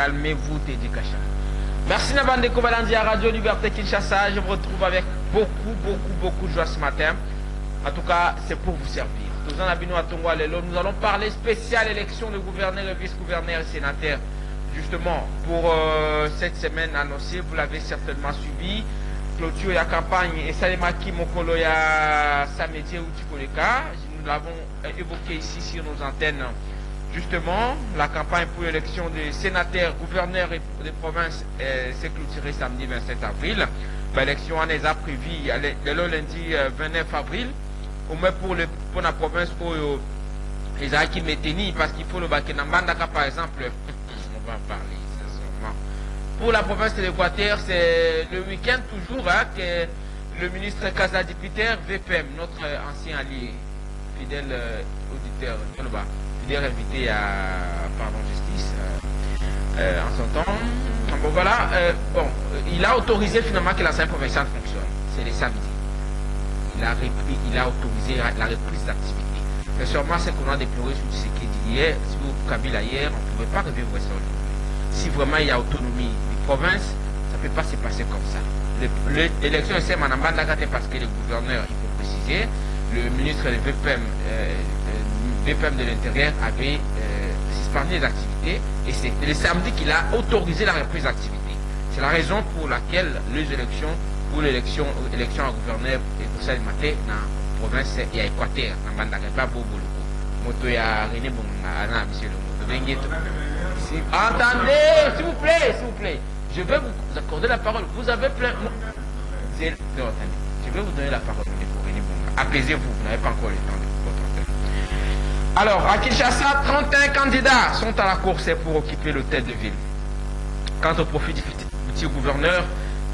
Calmez-vous, Teddy Kacha. Merci Nabande Kobalandi à Radio Liberté Kinshasa. Je vous retrouve avec beaucoup, beaucoup, beaucoup de joie ce matin. En tout cas, c'est pour vous servir. Nous allons parler spéciale élection de gouverneur et vice-gouverneur et sénateur. Justement, pour euh, cette semaine annoncée, vous l'avez certainement suivi. Clôture la campagne et Salemaki Mokolo ya Samedi ou. Nous l'avons évoqué ici sur nos antennes. Justement, la campagne pour l'élection des sénateurs, gouverneurs des provinces euh, s'est clôturée samedi 27 avril. L'élection en est prévue le lundi 29 avril. Au moins pour, la province où les qui méteni parce qu'il faut le Bakenambandaka par exemple. On va en parler pour la province de l'Équateur c'est le week-end toujours hein, que le ministre Kazadi Peter VPM notre ancien allié fidèle euh, auditeur invité à pardon justice euh, euh, en son temps bon voilà bon il a autorisé finalement que la scène provinciale fonctionne c'est les samedis il a, repris, il a autorisé la reprise d'activité. Mais sûrement, ce qu'on a déploré sur ce qui dit hier, si vous Kabila hier, on ne pouvait pas revivre ça aujourd'hui. Si vraiment il y a autonomie des provinces, ça ne peut pas se passer comme ça. L'élection est parce que le gouverneur, il faut préciser, le ministre de VPM, euh, VPM de l'Intérieur avait euh, suspendu les activités et c'est le samedi qu'il a autorisé la reprise d'activité. C'est la raison pour laquelle les élections pour l'élection élection à gouverneur et pour dans la province et à Équateur dans Bandaka pas Bobolo moto ya René Bonga na monsieur le moto si attendez s'il vous plaît s'il vous plaît. Je vais vous accorder la parole. Vous avez plein je vais vous donner la parole apaisez-vous vous, n'avez pas encore le temps alors à Kinshasa 31 candidats sont à la course pour occuper le tête de ville quant au profit du petit gouverneur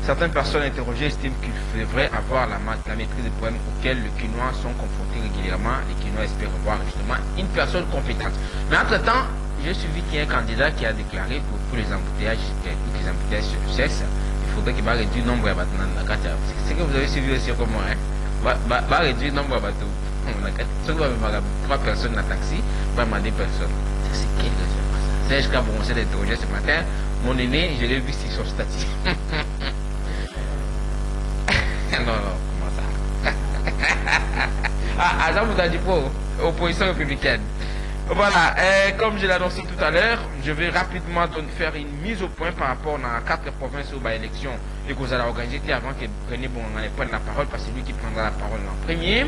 Certaines personnes interrogées estiment qu'il devrait avoir la, maîtrise des problèmes auxquels les Quinois sont confrontés régulièrement. Les Quinois espèrent voir justement une personne compétente. Mais entre-temps, j'ai suivi qu'il y a un candidat qui a déclaré pour, pour les embouteillages, pour les embouteillages cessent, il faudrait qu'il va réduire le nombre de bateaux. C'est ce que vous avez suivi aussi comme moi. Hein? Va, réduire le nombre de bateaux. Si vous avez trois personnes dans le taxi, va demander personne. C'est quelle raison C'est jusqu'à bon, c'est d'interroger ce matin. Mon aîné, je l'ai vu sur son statut. non, non, comment ça Ah, ça vous a dit pour opposition républicaine. Voilà, euh, comme je l'ai annoncé tout à l'heure, je vais rapidement faire une mise au point par rapport à quatre provinces où l'élection et que vous allez organiser avant que René Bon prenne la parole, parce que c'est lui qui prendra la parole en premier.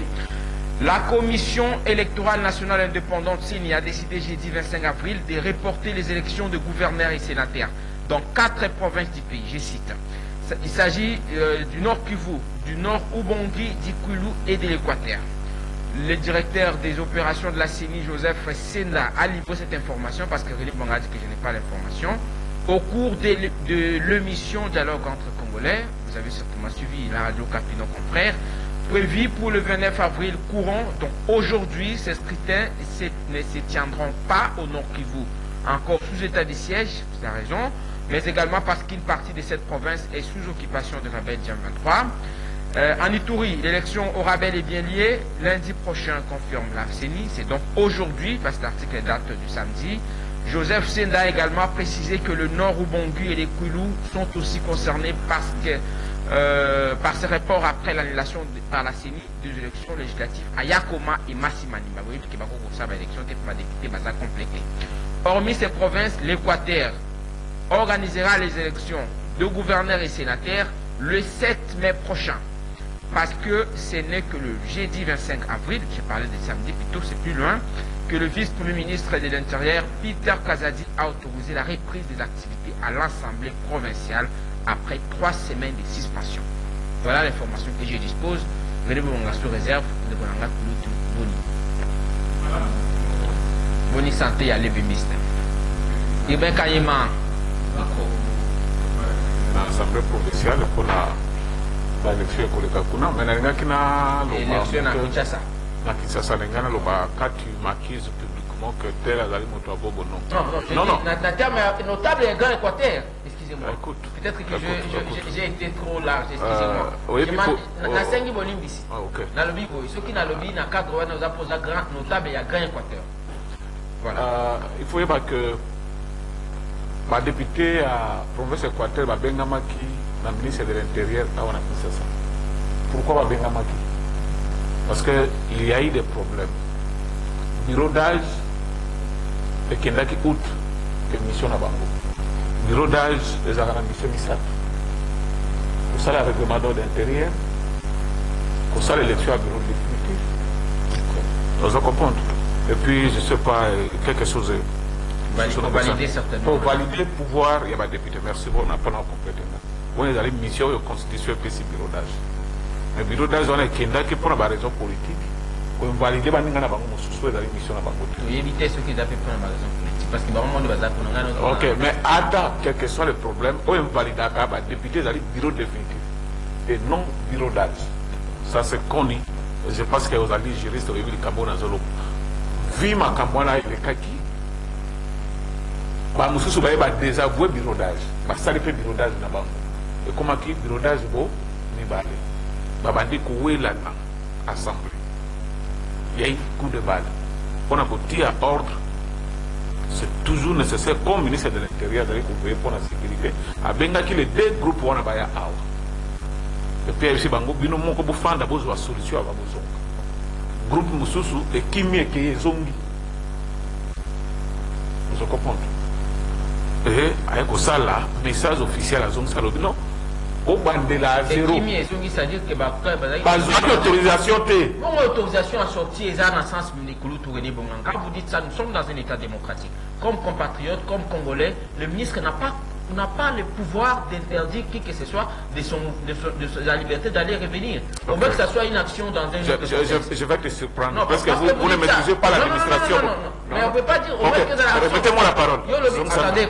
La commission électorale nationale indépendante SINI a décidé jeudi 25 avril de reporter les élections de gouverneurs et sénateurs dans quatre provinces du pays. Je cite. Il s'agit euh, du Nord Kivu, du Nord Ubongi, d'Ikulu et de l'Équateur. Le directeur des opérations de la CENI, Joseph Senda, a livré cette information parce que René Bonga dit que je n'ai pas l'information. Au cours de, l'émission Dialogue entre Congolais, vous avez certainement suivi la radio Capino Confrère, prévu pour le 29 avril courant. Donc aujourd'hui, ces scrutins ne se tiendront pas au Nord Kivu, encore sous état de siège, c'est la raison mais également parce qu'une partie de cette province est sous occupation de Rabel Djam 23. Euh, en Ituri, l'élection au Rabel est bien liée. Lundi prochain, confirme la. C'est donc aujourd'hui, parce que l'article date du samedi. Joseph Senda a également précisé que le Nord Ubongu et les Kulu sont aussi concernés parce que, euh, par ce report après l'annulation par la CENI des élections législatives à Yakoma et Massimani. Hormis ces provinces, l'Équateur, organisera les élections de gouverneurs et sénateurs le 7 mai prochain. Parce que ce n'est que le jeudi 25 avril, j'ai parlé de samedi plutôt, c'est plus loin, que le vice-premier ministre de l'Intérieur, Peter Kazadi, a autorisé la reprise des activités à l'Assemblée provinciale après trois semaines de suspension. Voilà l'information que je dispose. Venez vous sous réserve de Bonanga Boni. Boni santé à l'ébémiste. Ibn Kayima na assemblée provinciale mpona baélection ekoleka kuna me nalingaki naloba na kinshasa nalingai naloba kati marquise publiquement que tel azali moto ya bobo non non non notable ya grand équateur excusez-moi. Écoute. Peut-être que j'ai été trop large excusez-moi. Nasengi bolimbisi nalobi boye soki nalobi na cadre wana oza mpoza notable ya grand équateur. Voilà. Il faut yeba que badepute ya province équateur babengamaki na ministre de l'intérieur awa na kinshasa pourquoi babengamaki parce que il y a eu des problèmes. Bureau d'âge ekendaki out émission na bango bureau d'âge ezalaka na mission misato kosala règlement d'ordre intérieur kosala élection ya bureau définitif. Oza comprendre et puis je sais pas euh, quelque chose euh, pour ça. valider certainement. pour valider pouvoir ya badepute merci bon napona complete nga oyo ezali mission oyo constitution epesi bureau d'âge mais bureau d'âge wana ekendaki mpona baraison politique. Koinvalide baninga na bango mosusu oyo ezali mission na bango te toyebi te soki eza mpe mpona baraison politique que ok mais ata quel que soit le problème oyo invalidaka badepute ezali bureau définitif. Et non bureau d'âge. Ça c'est connu. Je pense que ozali juriste oyebi likambo oyo nazoloba vi makambo wana elekaki bamosusu baye badésavoué bureau d'âge. Basali mpe bureau d'âge na bango ekomaki bureau d'âge bo mibale babandi kowelana assemblée yai coup de balle. Mpona kotia ordre c'est toujours nécessaire comme ministre de l'intérieur azali koveille mpona sécurité. Abengaki les deux groupes wana baya awa. Epuis ayebisi bango bino moko bofanda bozwa solution ya babozonga. Groupe mosusu ekimi ekei ezongi ozo comprendre e aye kosala message officiel azongisa alobi non obandela a zéro ekimi ezongi c'est-à-dire que bakoka bazalaki bazwaki autorisation te bongo autorisation à sortir eza na sens likolo tourene bonganga quand vous dites ça nous sommes dans un état démocratique comme compatriotes comme congolais le ministre n'a pas n'a pas le pouvoir d'interdire qui que ce soit de, son, de, son- de sa- la liberté d'aller revenir. On veut que ça soit une action dans un je, je, je, vais te surprendre Non, parce que vous, vous ne maîtrisez pas l'administration non, non, non. Mais on ne peut pas dire. On remettez-moi la parole. Attendez.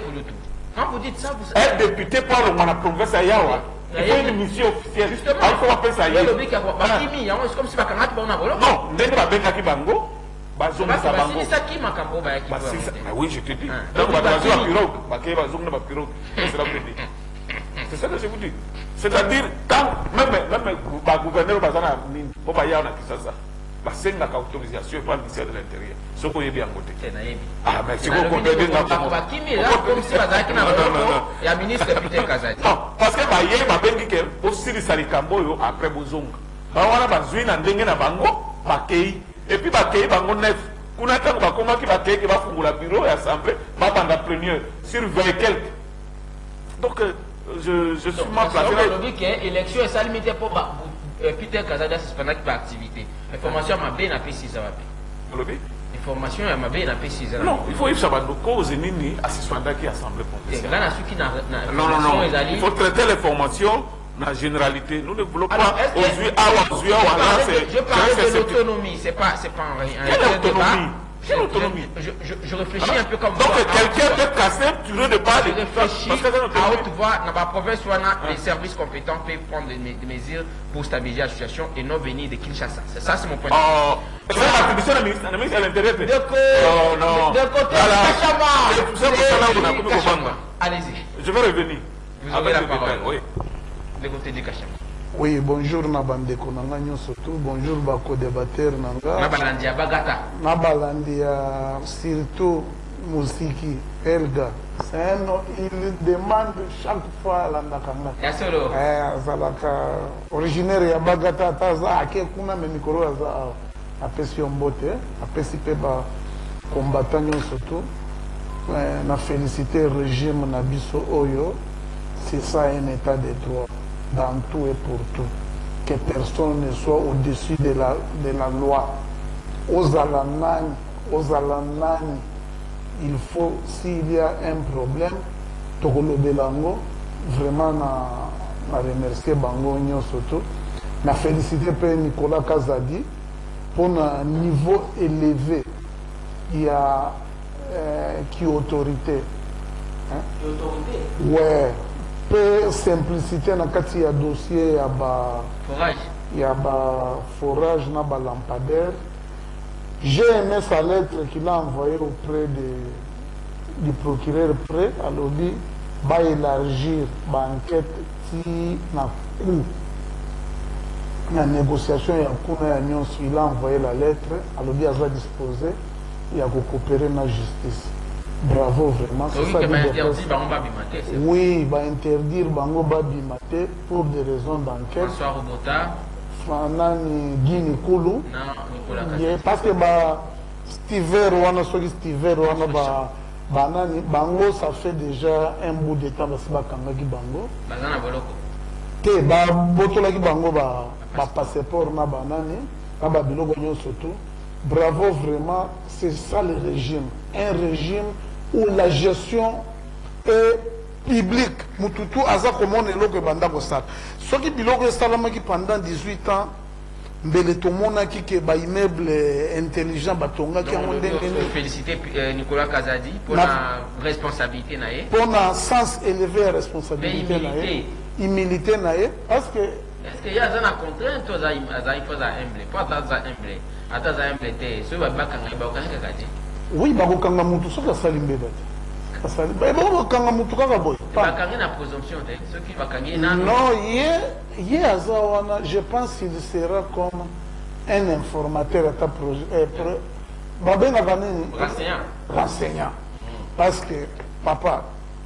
Quand vous dites ça, vous un député parle mwana province ya yawa eza une mission officiellealiko bapesa yekomi si bakangaki bango na boloko non ndenge babengaki bango bazongisa bangobasilisi makambo ah oui je te dis. Donc bato bazwi bapirogue bakeye bazongina bapirogue cela vous dit c'est ça que je vous dis. C'est à dire quand même même bagouverneur baza na mingi mpo baya na kisasa basengaka autorisation epa ministère de l'intérieur. Soki oyebi yango te. Ah, mais si vous Nalobi comprenez ndeko nga bako comment- bakimi eza comme si bazalaki na Non, non, non, boloko non. ya ministre Peter Kazadi. non parce que baye babengi ke bosilisa likambo oyo après bozonga. Bango wana bazwi na ndenge na bango bakei. Epuis bakei bango nef kuna ntango bakomaki bakei ke bafungula bureau ya assemblée babanda premier sur vingt quelque donc euh, je, je suis mal placé. élection esalimi te mpo eh, Peter Kazadi asuspendaki baactivité. Information ya mabe napesi eza wapi? Olobi? Information ya mabe napesi eza non il faut yebisa bato cause nini asuspendaki assemblée provinciale nga na soki na na non non non il faut traiter l'information na généralité nous ne voulons pas Alors, là c'est Je parlais de l'autonomie, c'est pas, pas un, un Quelle autonomie? Quelle je- autonomie je, je, je réfléchis un peu comme donc quelqu'un peut casser tu veux ne pas Je réfléchis à haute voix, dans ma province, où on a les services compétents peuvent prendre des, mesures pour stabiliser la situation et non venir de Kinshasa. C'est ça, c'est mon point de vue. Oh, c'est l'attribution de ministre, ministre de l'Intérieur. De côté, non. de côté. Allez-y, Je vais revenir. Vous aurez la le parole. Oui. de côté du Kachama. Oui bonjour na bandeko na nga nyonso tu bonjour bakodebateur na Na nga. Balandi ya bagata. na balandi ya surtout mosiki elga. Nom, il demande chaque fois alandaka nga. Eh, azalaka originaire ya bagata ata aza ake kuna me mikolo aza awa apesi yo mbote apesi mpe bacombatant nyonso tu. Eh, na félicité régime na biso oyo c'est ça un état de droit dans tout et pour tout. Que personne ne soit au-dessus de la, de la loi. Ozala nani ozala nani il faut s'il y a un problème tokolobela yango vraiment na, remercier bango nyonso to na félicité mpe nicolas kazadi mpona niveau élevé ya euh, ki autorité. Hein? ouais mpe simplicité na kati ya dossier ya ba ya ba forage na ba lampadaire. J'ai aimé sa lettre qu'il a envoyée auprès de, du procureur près alobi baélargir baenquête ti na cour na négociation ya kuna ya nyonso il a envoyé la lettre. Alobi aza disposé ya kokopere na justice bravo vraiment oui bainterdire bango babima te pour des raisons d'enquête. Nani kulu parce que ba stiver wana soki stiver wana ba banani bango ça fait déjà un bout de temps basi bakangaki bango. Te babotolaki bango bapasseport na banani na babiloko nyonso tu. Bravo vraiment c'est ça le régime. Un régime où la gestion est publique. Mutu tu aza komona eloko ebanda kosala. Soki biloko esalamaki pendant 18 ans mbele tomonaki ke baimmeuble intelligent batongaki yango ndenge nini. félicité euh, nicolas kazadi mpona responsabilité na ye. Mpona sens élevé ya responsabilité Mais na ye. humilité. humilité na ye. Parce que est ce que ye aza na contrainte to azali fo aza humble po ata aza humble ata aza humble te soki babakanga ye bakokangi kaka te oui bakokanga mutu soki asali mbeba te asali bakokanga mutu kaka boye Pa- bakangi na présomption te soki bakangi ye ye aza wana. Je pense qu'il sera comme un informateur ata eh, babengaka nini renseignant. Renseignant. Parce que papa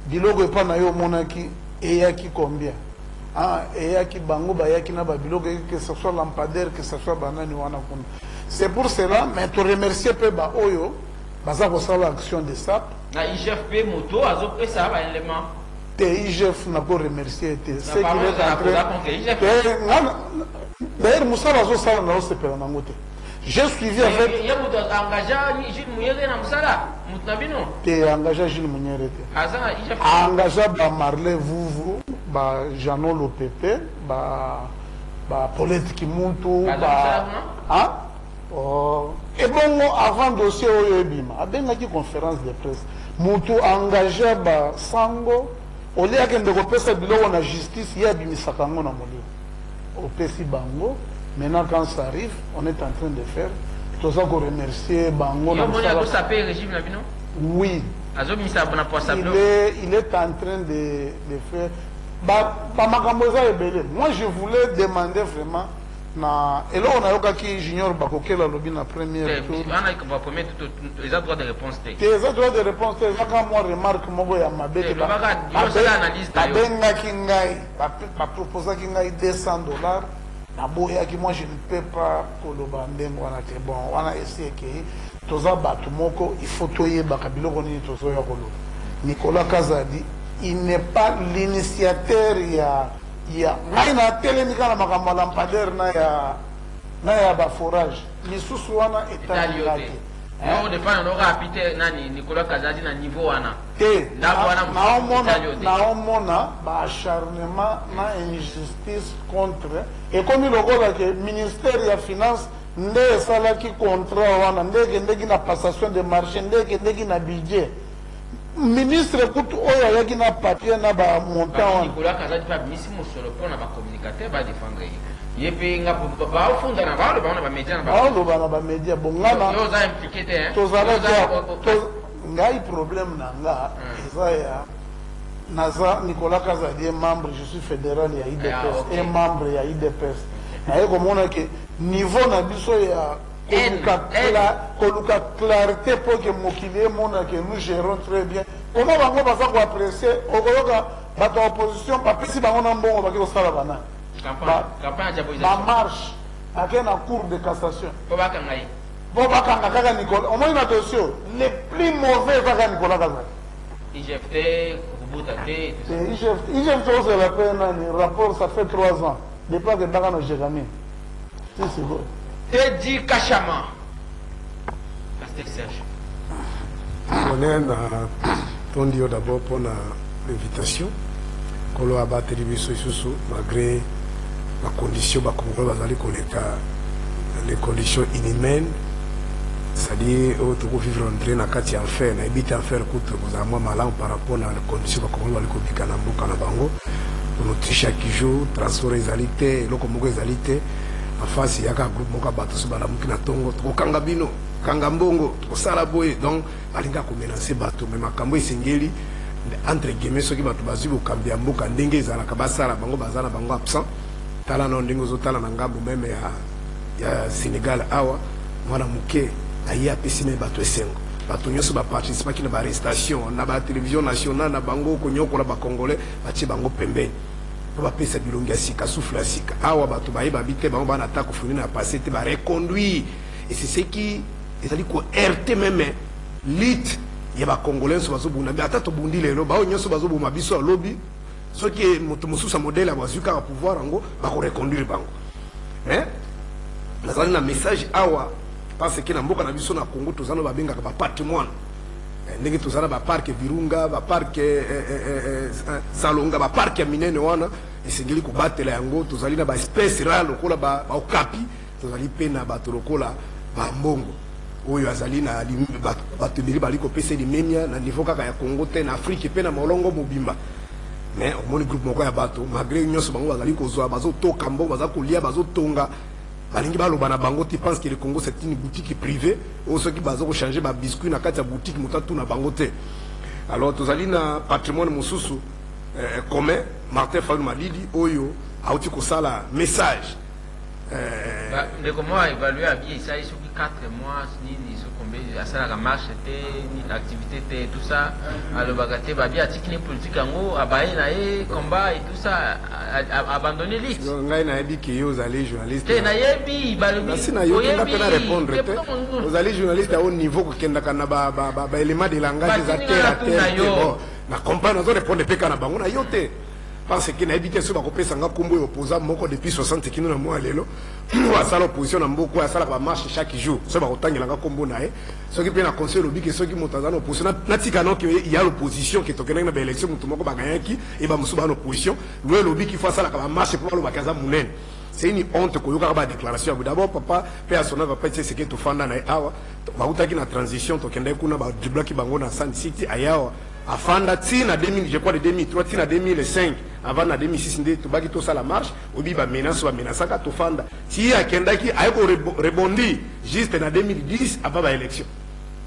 biloko epa na yo omonaki eyaki combien? Ah, eyaki bango bayaki na babiloko que ce soit lampadaire que ce soit banani wana kuna. C'est pour cela mais toremercie mpe baoyo baza kosala action de sap na igfp moto azopesa baélément te igf nakoremercie te. D'ailleurs mosala azosala naosepela nango te j'ai suivi avecye moto engagea jule muyere na mosala moto na bino. Te engagea jule munyere te. Engagea bamarle vuvu bajanol opepe bapolitiki muntu ba ebongo avant dossier oyo ebima abengaki conférence de presse. Mutu engagea basango olie akende kopesa biloko na justice ye abimisaka yango na molimo. Opesi bango maintenant quand ça arrive on est en train de faire toza koremercier bango oui. Il est, il est en train de, de faire. Ba bamakambo eza ebele. Moi je voulais demander vraiment na eloko nayokaki junior bakokela alobi na première tour. wana bapremier eza droit de réponse te. Ezaka mwa remarque moko ya mabe yo. babengaki ngai baproposaki ngai 200 dollars. Naboyaki moi je ne peux pas koloba ndenge wana te. Bon wana esi ekei toza bato moko il faut toyebaka biloko nini tozoya koloba. Nicolas kazadi il n'est pas l'initiateur ya ya ngai natelemi kaka na makambo ya lampadaire na ya na ya baforage lisusu wana etali yo etali te te. naomona baacharnement na injustice contre. Ekomi lokola ke ministère ya finance nde esalaki contrat wana nde ekendeki na passation de marché nde ekendeki na budget ministre kutu oyo ayaki na papier na bamontant Parce que wana nicolas kazadi mpe abimisi mosolo mpona bacommunicateur badefendre ye. Mpe nga baofunda na baoloba wana bamédia na ba- baoloba na bamédia bongana yo oza impliqué te hein? tozalaki ngai problème na nga eza ya naza nicolas kazadi ye membre je suis fédéral ya idps e membre ya idps naye komona ke niveau na biso ya koluka clarté mpo ke mokili emona ke nous gérons très bien. Koma bango baza koapprécie okoyoka bato ya opposition bapesi bango na mbongo baki kosala banani campagne Ba- campagne ya diabolisation. bamarche bake na cour de cassation. Mpo bakanga kaka nicolas. Omoni na dossier oyo le plus mauvais kaka nicolas kazali igf te kobuta te tout ça. igf tozela mpe nani rapport ça fait trois ans. Depuis akendaka na jéramine si sikoyo tedi kachama pasteur serge. Honneur na tondi yo d'abord mpona l'invitation. Kolo abateli biso lisusu malgré bacondition bakongolo bazali koleka les conditions inhumaines. C'est-à-dire oyo tokovivre andre na kati ya enfer nayebi te enfer kutu kozala mwa malamu par rapport na condition bakongolo bali kobika na mboka na bango onoti chaque jour transport ezali te eloko te afasi yaka groupe moko bato so balamuki na ntongo tokokanga bino kanga mbongo tokosala boye. Donc balinga menacer bato me makambo esengeli entre guillemets soki bato bazwi bokambi ya mboka ndenge ezalaka basala bango baza na bango absent. Tala nao ndenge ozotala na ng'ambo meme ya, ya sénégal awa mwana muke aye apesi me bato esengo. Bato nyonso baparticipaki na baarrestation na batélévision nationale na bango konyokola bacongolais batie bango pembeni mpo bapesa bilongi ya sika souffle ya sika. Awa bato bayebabi te bango bana ata kofuni na passé te bareconduire qui ezali koerte meme lite ya bacongolais nyonso bazobunda. Ata tobundi lelo bao nyonso bazoboma biso alobi. Soki moto mosusu ya modele abazwi kaka pouvoir yango bakoreconduire bango. Mais nazali na message awa. Parce ke na mboka na biso na congo toza na babengaka bapatrimoine ndenge toza na baparke virunga baparke eh, eh, eh, eh, salonga baparke ya minene wana esengeli kobatela yango. Tozali na baespèce rare lokola ba- baokapi tozali mpe na bato lokola bambongo oyo azali na bato ebele bali kopesa limemia na niveau kaka ya congo te na afrike mpe na molongo mobimba. Mais omoni groupe moko ya bato malgré nyonso bango bazali kozwa bazotoka mbongo baza kolia bazotonga balingi baloba na bango te pense que le congo c'est une boutique privée? Oyo soki baza kochange babiscuit na kati ya boutique moto atuna bango te? Alors tozali na patrimoine mosusu eh, commun martin falu malidi oyo auti kosala message. Eh, ndeko moko aévalue abie esali soki 4 mois nini? Sokombe asalaka marche te activité te tout ça. Alobaka te babi atikini politique yango abaye na ye combat et tout ça a- a- abandonné liste yo ngai nayebi ke yo ozali journaliste te nayebi mpe na répondre Te te. Pourtant, ozali journaliste ya haut niveau kokendaka na de langage eza Batini terre tuna terre te bon na comprendre nazo répondre mpe ka na bango na yo te parce que nayebi te soki bakopesanga nkombo oyo opposant moko depuis 60 kino na mwa lelo asala opposition na mboka oyo asalaka bamarche chaque jour. Soki bakotangelanga nkombo na ye soki mpe na conseil olobi ke soki moto aza na opposition na- natika no ke ya l'opposition ke tokendaki na baélection moto moko baganyaki eba mosusu baa na opposition lo elobi ki fo asalaka bamarche mpo balobaki aza monene. C'est une honte koyokaka badéclaration yango d'abord papa mpe asona papa ete seke tofanda na ye awa bautaki na transition tokendaki kuna badriblaki bango na san city ayawa afanda ti na 2000 je crois de 2003 ti na 2005 avant na 2006 nde tobaki tosala marche obi bamenace bamenasaka tofanda. Ti akendaki aye korebondi juste na 2010 avant baélection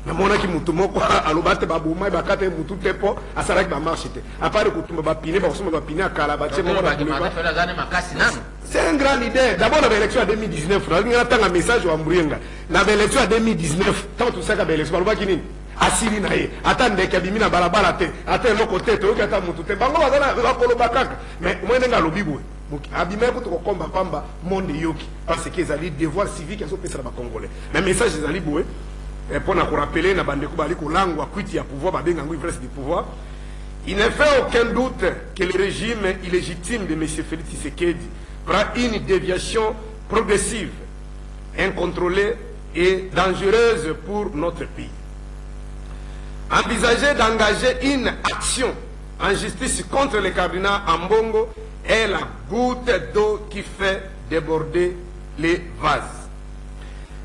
namonaki mutu moko aloba te baboma bakata ye mutu te mpo asalaki bamarche te. Apart kotumba bapine bakosomba bapine ya kala batie moko c'est un grand leader. D'abord na baélection ya 2019 nalingi natanga message wamburienga na baélection ya 2019 ntango tosaka baélection balobaki nini? Asili na ye. Ata ndeke abimi na balabala te. Ata eloko te toyoki ata motu te. Bango bakoloba kaka. Mais moi ndenge alobi boye moki abimai kutu kokomba pamba monde eyoki. Parce que ezali devoir civique azopesa na bacongolais mais message ezali boye eh, mpo na korapele na bandeko bali kolangwa kwiti ya pouvoir babenga yango ivresse du pouvoir. Il ne fait aucun doute que le régime illégitime de M. Félix Tshisekedi prend une déviation progressive, incontrôlée et dangereuse pour notre pays. Envisager d'engager une action en justice contre le cardinal Ambongo est la goutte d'eau qui fait déborder les vases.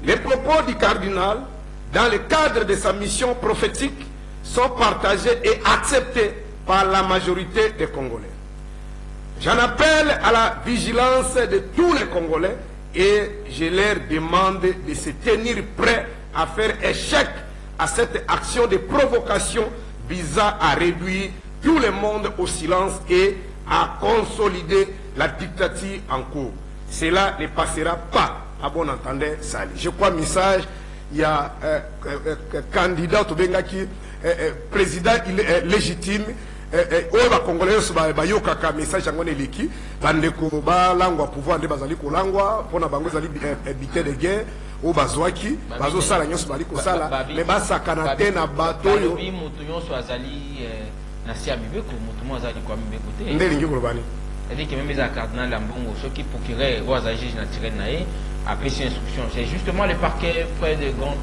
Les propos du cardinal, dans le cadre de sa mission prophétique, sont partagés et acceptés par la majorité des Congolais. J'en appelle à la vigilance de tous les Congolais et je leur demande de se tenir prêts à faire échec à cette action de provocation visant à réduire tout le monde au silence et à consolider la dictature en cours. Cela ne passera pas à bon entendeur Sali. Je crois message, il y a euh, euh, euh, candidat tobengaki euh, euh, président il est, euh, légitime oyo bakongolais nyonso ba- bayokaka message yango na eleki bandeko balangwa pouvoir nde bazali kolangwa mpona bango ezali bi- bite de guerre oyo bazwaki bazosala nyonso bali kosala. me basakana te na bato oyo. moto nyonso azali eh, na se ya mibeko moto mo azali likwa mibeko te. Nde elingi koloba nini c'est-à-dire que même eza cardinal ya mbongo soki procureur oyo aza juge naturel na ye apesi instruction c'est justement le parquet près de grand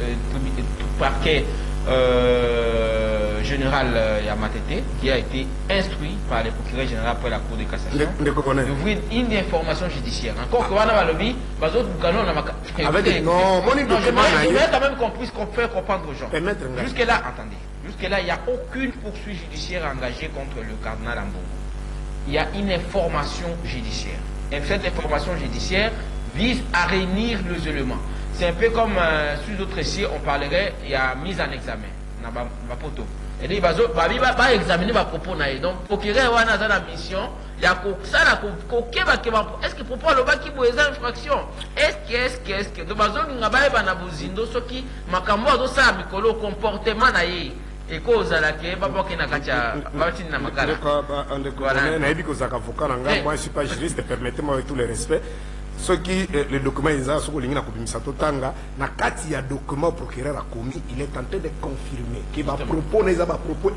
euh, tribu- euh, parquet euh, général euh, ya matete qui a été instruit par le procureur général après la cour de cassation d'ouvrir une information judiciaire encore que wana balobi bazobukano na maka Avec- non, mon non, ye. j'aimerais quand même qu'on puisse qu'on faire comprendre aux gens Permettre nga. jusque là attendez jusque là il n'y a aucune poursuite judiciaire engagée contre le cardinal Ambongo il y a une information judiciaire. Et cette information judiciaire vise à réunir les éléments. C'est un peu comme euh, sur d'autres ici, on parlerait, il y a mise en examen. na ba- bapoto. edi bazo- babi ba- baexamine bapropos na ye donc procureur wana aza na mission ya kosala ko- kokebake ba- est ce que propos alobaki boye eza infraction est ce que est ce que? Est ce que na soki makambo azosala mikolo comportement na ye ekozala ke baboke na kati ya batindi na makala Voilà. nayebi kozalaka avocat na ngai moi je suis pas juriste permettez-moi avec tous les respects soki eh, le document eza soki olingi na kobimisa totanga na kati ya document procureur akomi il est tenté de confirmer ke bapropos na eza bapropos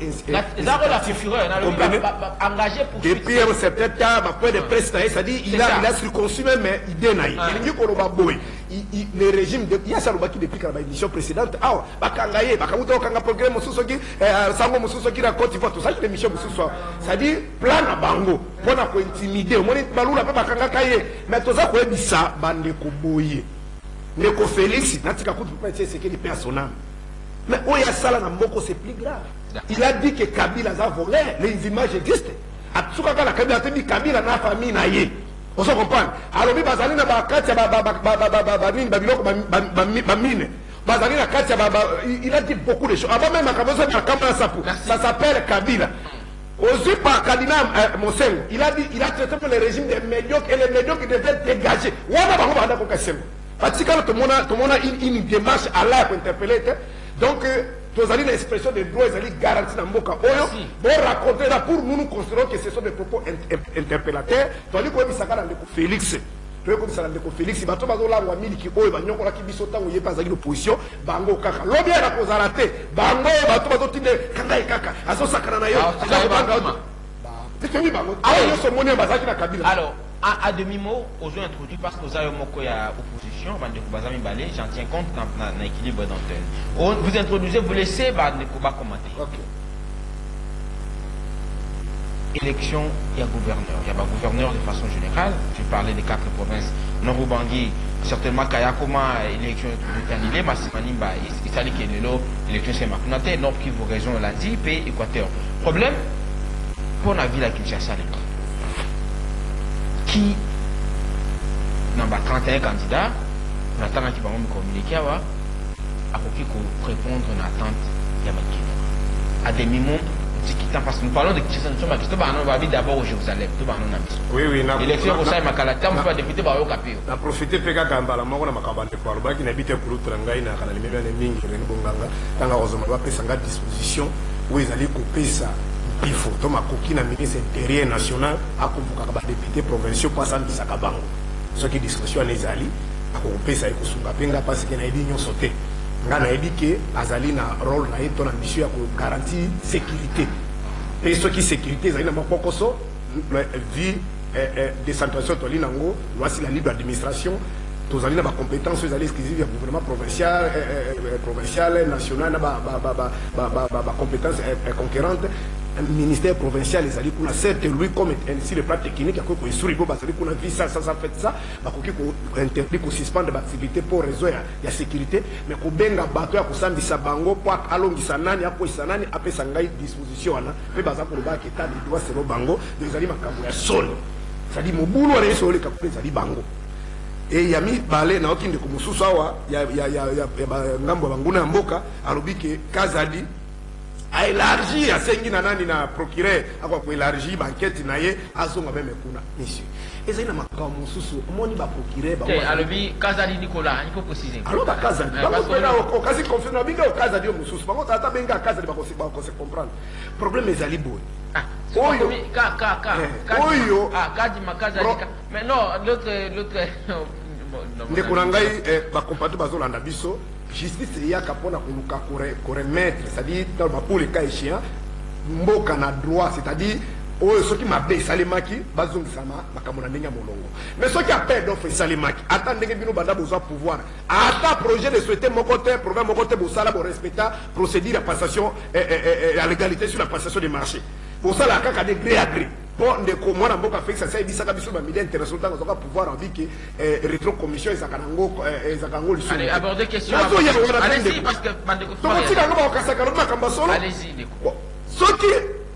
depuis un certain temps bapoint de presse na ye c'est-à-dire il C'est a, il a circoncis même idée na ye elingi koloba boye I- i- le régime de yasi alobaki depuis kala baémission précédente. Awa bakanga ye bakamuta kokanga progrès mosusu soki eh, sango mosusu soki na côte d'ivoire tozalaki na émission mosusu awa c'est-à-dire plan na bango mpona kointimide omoni balula mpe bakangaka ye mais toza koyebisa bandeko boye ndeko félix natika kutu mpe tie esekeli mpe ya soname mais oyo asala na mboko c'est plus grave. Il a dit que kabila aza voleur les images existent. Atsukaka na kabila atebi kabila na famille na ye ozo comprendre alobi bazali na bakati ya ba- ba- ba- ba- ba- ba- ba- banini babiloko ba- ba- ba- bamine bazali na kati ya il a dit beaucoup de choses avant même makambo ozo makambo ya sapu ça s'appelle kabila Aussi par cardinal euh, Monsengo, il a dit, il a traité pour le régime des médiocres et les médiocres devaient dégager. Wana bango banda ko kasengo. Patikala tout le monde a- tout le monde a une, démarche à l'air pour interpeller. te. Donc, euh, tozali na expression des droits ezali garanti na mboka oyo. Boraconte na pour nous nous considérons que ce sont des propos in- in- interpellateurs tozali koyebisaka na ndeko félix. Na ndeko félix. Bato bazolangwa miliki oyo banyokolaki biso ntango ye mpe azalaki l'opposition. Bango kaka. Lobi aya na kozala te. Bango oyo bato bazotinde kanga ye kaka. Azosakana na yo Alors, à, à demi-mot, aux introduit parce que vous avez moko ya opposition, j'en tiens compte dans, l'équilibre d'antenne. Vous introduisez, vous laissez Bandeko Ba commenter. Élection, il y a gouverneur. Il y a pas gouverneur de façon générale. Tu parlais des quatre provinces. Norubangi, certainement Kayakoma, élection est annulée, Massimanimba, Isali Kenelo, élection c'est Makunate, Nord Kivu, région l'a dit, pays Équateur. Problème, pour la ville à Kinshasa, qui dans ba 31 candidats natangaki bango mikommunike awa akoki korépondre na attente ya à des tikitan parce que nous parlons de kinshasa nous sommes babi d'abord au jérusalem to bano na biso oui oui na- élection na- ekosalemaka ta mosu na- badepute bayoka mpe yo na profite mpe kaka mbala moko na makambo ya alobaki na ngai na kana mingi reni bonganga ntango kozoma bapesa nga disposition oyo ezali kopesa bifo to makoki na ministre intérieur national akonvokaka badepute provinciaux mpo asambisaka bango. Soki discrétion wana ezali akokopesa ye kosunga mpe nga mpaseke nayebi nyonso ke azali na role na ye to na mission ya kogarantir sécurité. Mpe soki sécurité tozali nango lwasi la libre administration. Tozali na bacompétence ezali exclusive ya gouvernement provincial eh, eh, provincial national na bacompétence conquérante ministère provincial ezali kuna. Certes lui comme ainsi le plan technique akoki koesuri mpo bazali kuna vi ça ça fait ça bakoki kointerdit kosuspendre baactivité mpo raison ya, ya sécurité. Mais kobenga bato ya kosambisa bango mpo alongisa nani akwesa nani apesa ngai disposition wana. Mpe baza kolobaka etat de droit selo bango donc ezali makambo ya soni cestadire mobulu wana yeso oleka kuna ezali bango. E ya mibale nayoki ndeko mosusu awa ya, bangambo ya banguna ya mboka alobi ke kazadi aélargi asengi na nani na procureur akoka koélargi bankete na ye azonga meme kuna. Monsieur ezali na makambo mosusu omoni baprocureur alo bakazali bangopena okasi confirme babinga okazali yo mosusu. Bango ata benga akazali bakose comprendre. Problème ezali boye. Oyo. Eh, oyo. ndeko na ngai eh, bakompato bazolanda biso. Justice eyaka mpona koluka kore- koremettre c'est-à-dire talo bapoleka échéant mboka na droit c'est-à-dire oyo soki mabe esalemaki bazongisama makambo na ndenge ya molongo. Mais soki appel d'offre esalemaki ata ndenge bino banda pouvoir. Projet de société moko te programme moko te bosala borespecta procédure ya passation eh, eh, eh, ya légalité sur la passation des marchés. Bosala kaka de gré à gré mpo ndeko mwana mboka félix asa yebisaka biso bamidie international ntango azwaka pouvoir abiki rétro commission ezalaka nango eh, ezalaka yango lisusu Allez, abordez question. nazoya wana te Allez-y, ndeko parce que Bandeko tokotika yango bakokasaka lobi makambo ya solo. Soki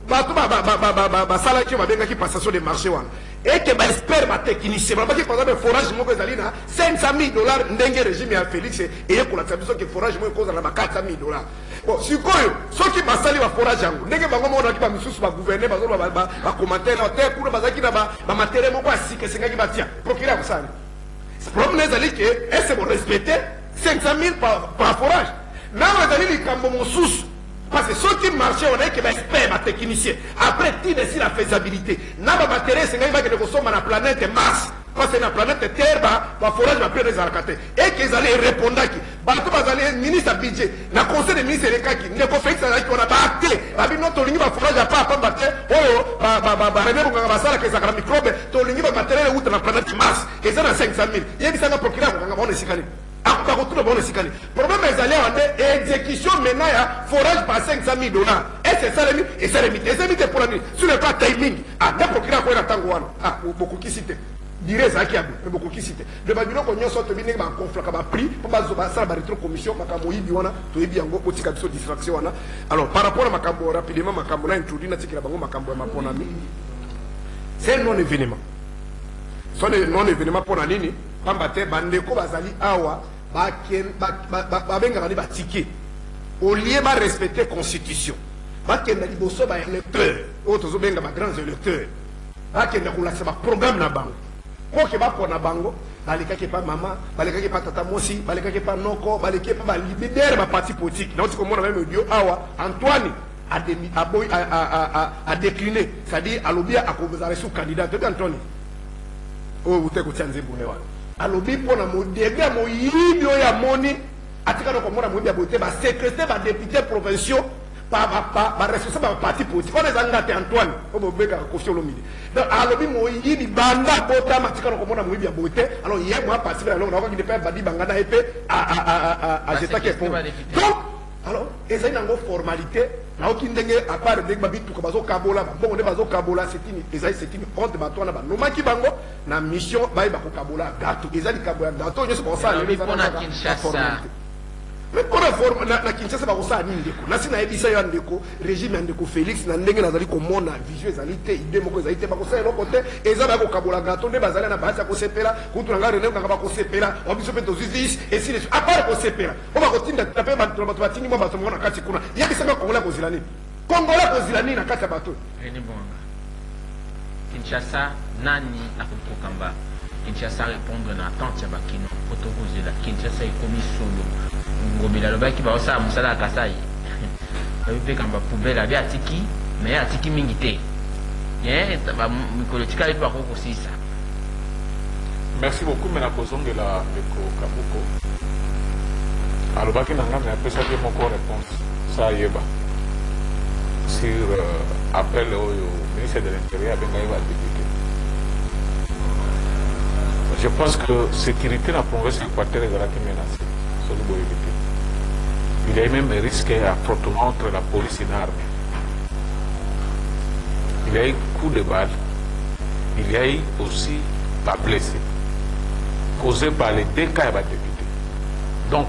bato ba- ba- ba- ba- ba- ba- basalaki babengaki passation de marché wana ete baexpert batechnicien balobaki par exemple forage moko ezali na 500 000 dollars ndenge régime ya félix eyekolakisa biso ke forage moko ekozala na ba 400 000 dollars bon sikoyo soki basali baforage yango ndenge bango monaki bamisusu bagouverne bazoloba bacommentaire te kuna bazalaki na bamatere moko ya sika esengaki batia. Procureur akosala problème ezali ke ese borespecte 500 000 par forage? Nawe ezali likambo mosusu. Parce que soki marché on ayeke baexpert batechnicien après tine esi la faisabilité na bamatere esengaki bakende kosomba na planète mars parce na planète terre baforage bapere ezalaka te eke ezali erépondaki bato bazali ministre ya budget. Na conseil de ministre elekaki ndeko félix azalaki wana baacte babino tolingi baforage apa apamba te oyo barene bonganga basalaka ezalaka na microbe. Tolingi bamateriele euta na planète mars eza na 500 000 yebisanga procureur bonganga baona esika nini bakotuna baona esika nini problème ezali awa nde exécution maintenant ya forage par 500 000 dollars. Ese esalemi esalemi te esalemi te mpona nini sur le plan timing. Ah nde procureur akoyena ntango wana ah bokokisi te dire ezalaki ya bo me bokokisi te de babiloko nyonso toyebi ndenge bakonflaka baprix mpo basala baretro commission makambo oyibi wana toyebi yango botika biso distraction alors par rapport na makambo rapidement makambo na introduit natikela bango makambo ya maponami c'est non événement so non événement mpo na nini pamba te bandeko bazali awa babengaka ni batike olie barespecte constitution. Bakenda liboso baélecteur oyo tozobenga bagrands électeurs bakenda kolakisa baprogramme na bango koke bapona bango balekaki epa mama balekaki epa tata mosi balekaki epa noko baleki epa balibidere baparti politique. Nauti komona meme audio awa antoine adécliné c'est-à-dire alobi akozala su candidat. Toyebi antoine. Oyo ute kotia nzembune wana alobi mpona modege moyibi oyo amoni atikana komona ya badepute provinciaux baresponsable ya baparti politique. Wana eza nga te antoine oyo bobekaka kofi olomide. Donc alobi moyibi banda botama atikana komona moyibi ya boye te. Alors ye mo aparticipe na eloko nakoki mpe badi bangana ye mpe ajetaki epongo donc alors ezali nango formalité. Naoki ndenge apart ndenge babituka bazokabola babongo nde bazokabola setini ezali setini honte bato wana banomaki bango na mission bayeba kokabola gato. Eza likambo ya gato nyonso bakosala mpona na kinshasa bakosala nini ndeko nasi nayebisa yo ya ndeko régime ya ndeko félix na ndenge nazali komona vision ezali te ide moko ezali te bakosala eloko te eza baya kokabola gato nde bazali na bahati ya kosepela kutu na ngai rene nanga bakosepela wa biso mpe tozwi vis esili apart kosepela po bakotinda mpe bato batindi mwa bato moko na kati kuna yebisanga kongola kozila nini kongola kozila nini na kati ya bato kinshasa nani akokokamba kinshasa répondre na attente ya bakino po tokozela kinshasa ekomi solo ngobila alobaki baosala mosala ya kasai. Babi mpe kamba poubele abi atiki me atiki mingi te. Mikolo etikali mpe bakoki kosilisa merci beaucoup me nakozongela ndeko kabuko. Alobaki na ngai me apesaki moko réponse. Sa ayeba sur euh, appel oyo ministre de l'intérieur abengaki badepute je pense que sécurité na province équateur ezalaki menacé soki boyebi te il eu même un risque affrontement entre la police et l'armée il y a eu coup de balle. Il y a eu aussi pas blessé causé par les deux cas ya badéputé donc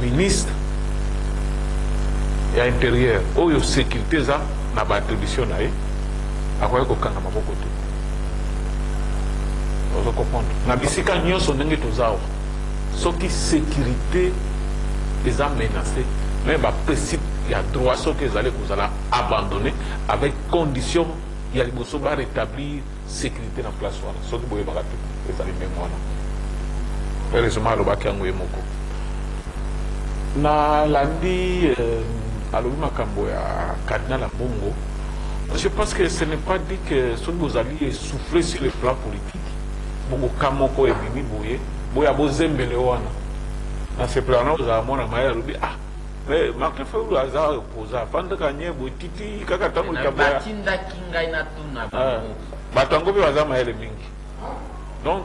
ministre ya intérieur oyo sécurité eza na baattribution na ye akoki kokanga maboko te ozo comprendre na bisika nyonso ndenge toza awa soki sécurité eza menacé me baprincipe ya droit soki ezali kozala abandonné avec condition ya liboso barétablir sécurité na place wana soki boyebaka te ezali ndenge wana heureusement alobaki yango ye moko. Nalandi euh, alobi makambo ya cardinal bongo je pense que ce n'est pas dit que soki bozali essoufflé sur le plan politique. Bokoka moko ebimi boye boya bozembele wana ozala mwana alobi ah martin aza afandaka nye kaka ntango bato yango mpe baza mayele mingi donc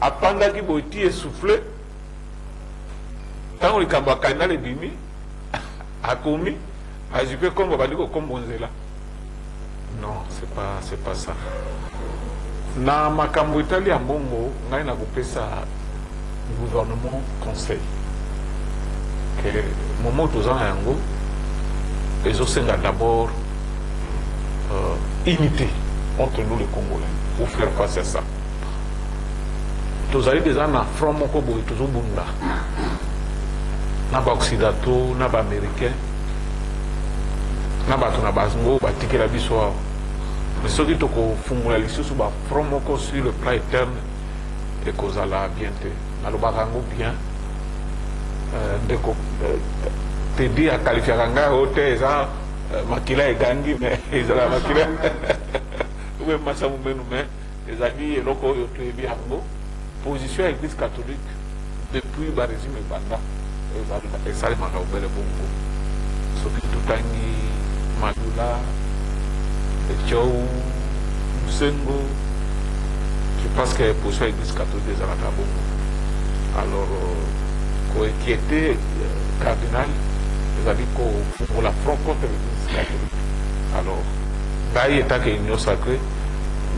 apandaki boye ti essoufflé ntango likambo ya kandal ebimi akomi azwi mpe kombo bandi kokombo nzela non c'est pas c'est pas ça. Na makambo etali ya mbongo ngai nakopesa gouvernement conseil momo toza na yango ezosenga d'abord euh, unité entre nous les congolais pour faire face à ça. Tozali deja na front moko boye tozobunda. Na baoccidentaux na baaméricain na bato na bango batikela biso mais soki tokofungola lisusu bafront moko sur le plan bien te. Bien ndeko euh, tedi akalifiaka ngai oyo te eza euh, makila egangi toyebi yango position église catholique depuis barégime ebanda esalemaka obele bongo soki musengo je pense que position église catholique ezalaka alors koinquiéter cardinal ezali kofungola front contre l'église catholique alors ngai etake union sacré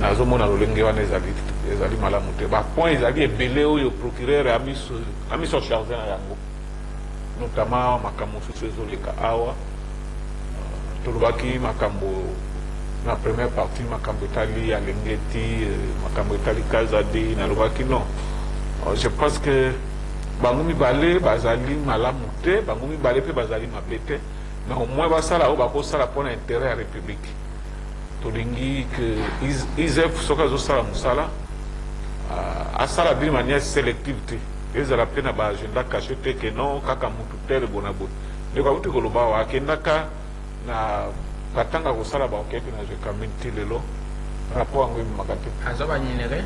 nazomona lolenge wana ezali ezali malamu te bapoint ezali ebele oyo procureur amiso amiso charge na yango notamment makambo mosusu ezoleka awa Euh, tolobaki makambo na première partie makambo etali alengeti euh, makambo etali kazadi nalobaki non. Euh, je pense que bango mibale bazali malamu te bango mibale mpe bazali mabe te. Mais au moins basala oyo bakosala mpona intérêt ya république. Tolingi ke Is- isef soki azosala mosala ah, asala d'une manière sélective te. Ezala mpe na baagenda caché te ke non kaka mutu tere bona boye ndeko akuti koloba awa akendaka na batanga kosala baokete na jekamine ti lelo. Rapport yango ememaka te. Azwa banyinere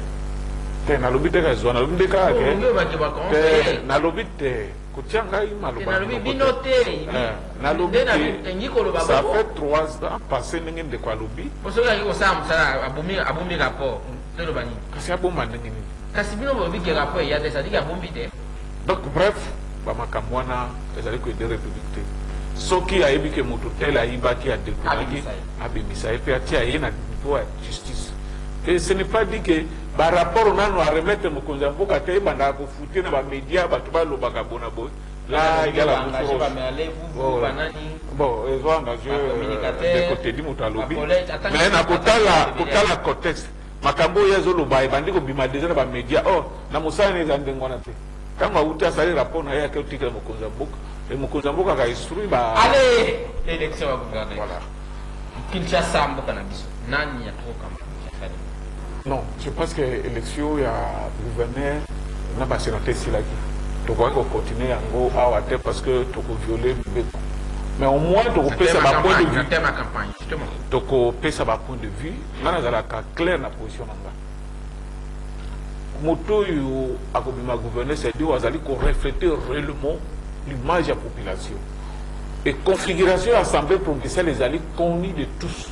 te nalobi te kazwa nalobi nde kaka ke. Te nalobi te kotia ngai maloba nalobi na bino moko te Eh, ça fait trois ans passé ndenge ndeko alobi. Kasi abomba ndenge nini? Kasi bino bolobi ke rapport eya te sadiki abombi te. Donc bref bamakambo wana ezali koede république te. Soki ayebi ke moto tel ayibaki adekonaki Abimisa ye. mpe atia ye na niveau ya justice. Et ce n'est pas dit que barapport nano aremettre mokonzi ya mboka te ebandaka kofute na bamédia bato balobaka bona boye la vuvu Oh. bon eza engagé Bacommunicateur, ndeko tedi moto alobi mais na kotala kotala contexte. Makambo oyo azoloba ebandi kobima deja na bamédia or na mosala ne eza ndenge wana te. Ntango awuti asali rapport na ye ake otikela mokonzi ya mboka. Mokonzi ya mboka akainstruit ba ale élection ya gouverneur voilà. Kinshasa mboka na biso. Nani akokamba kinshasa non je pense que élection ya gouverneur na basénateur esilaki tokoki kocontinue yango awa te parce que tokoviole mibeko mais au moins tokopesa bapoint de vue. tokopesa bapoint de vue. Nga nazalaka clair na position na nga moto oyo akobima gouverneur cedi oyo azali koreflete réellement l'image ya population. Et configuration ya assemblée provinciale ezali connue de tous.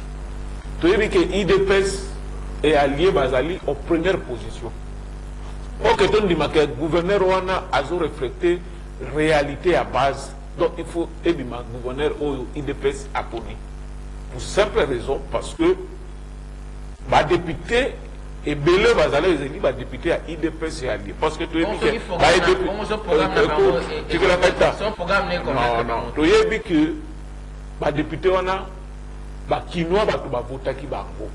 Toyebi ke idps e allié bazali en première position oke tondimaka gouverneur wana azoreflete réalité ya base donc il faut ebima gouverneur oyo idps aponi pour simple raison parce que badepute ebele bazala ezali badepute ya idps ya allié parce que toyebi ke tikelanga ta non non toyebi ke badepute wana bakinois bato bavotaki bango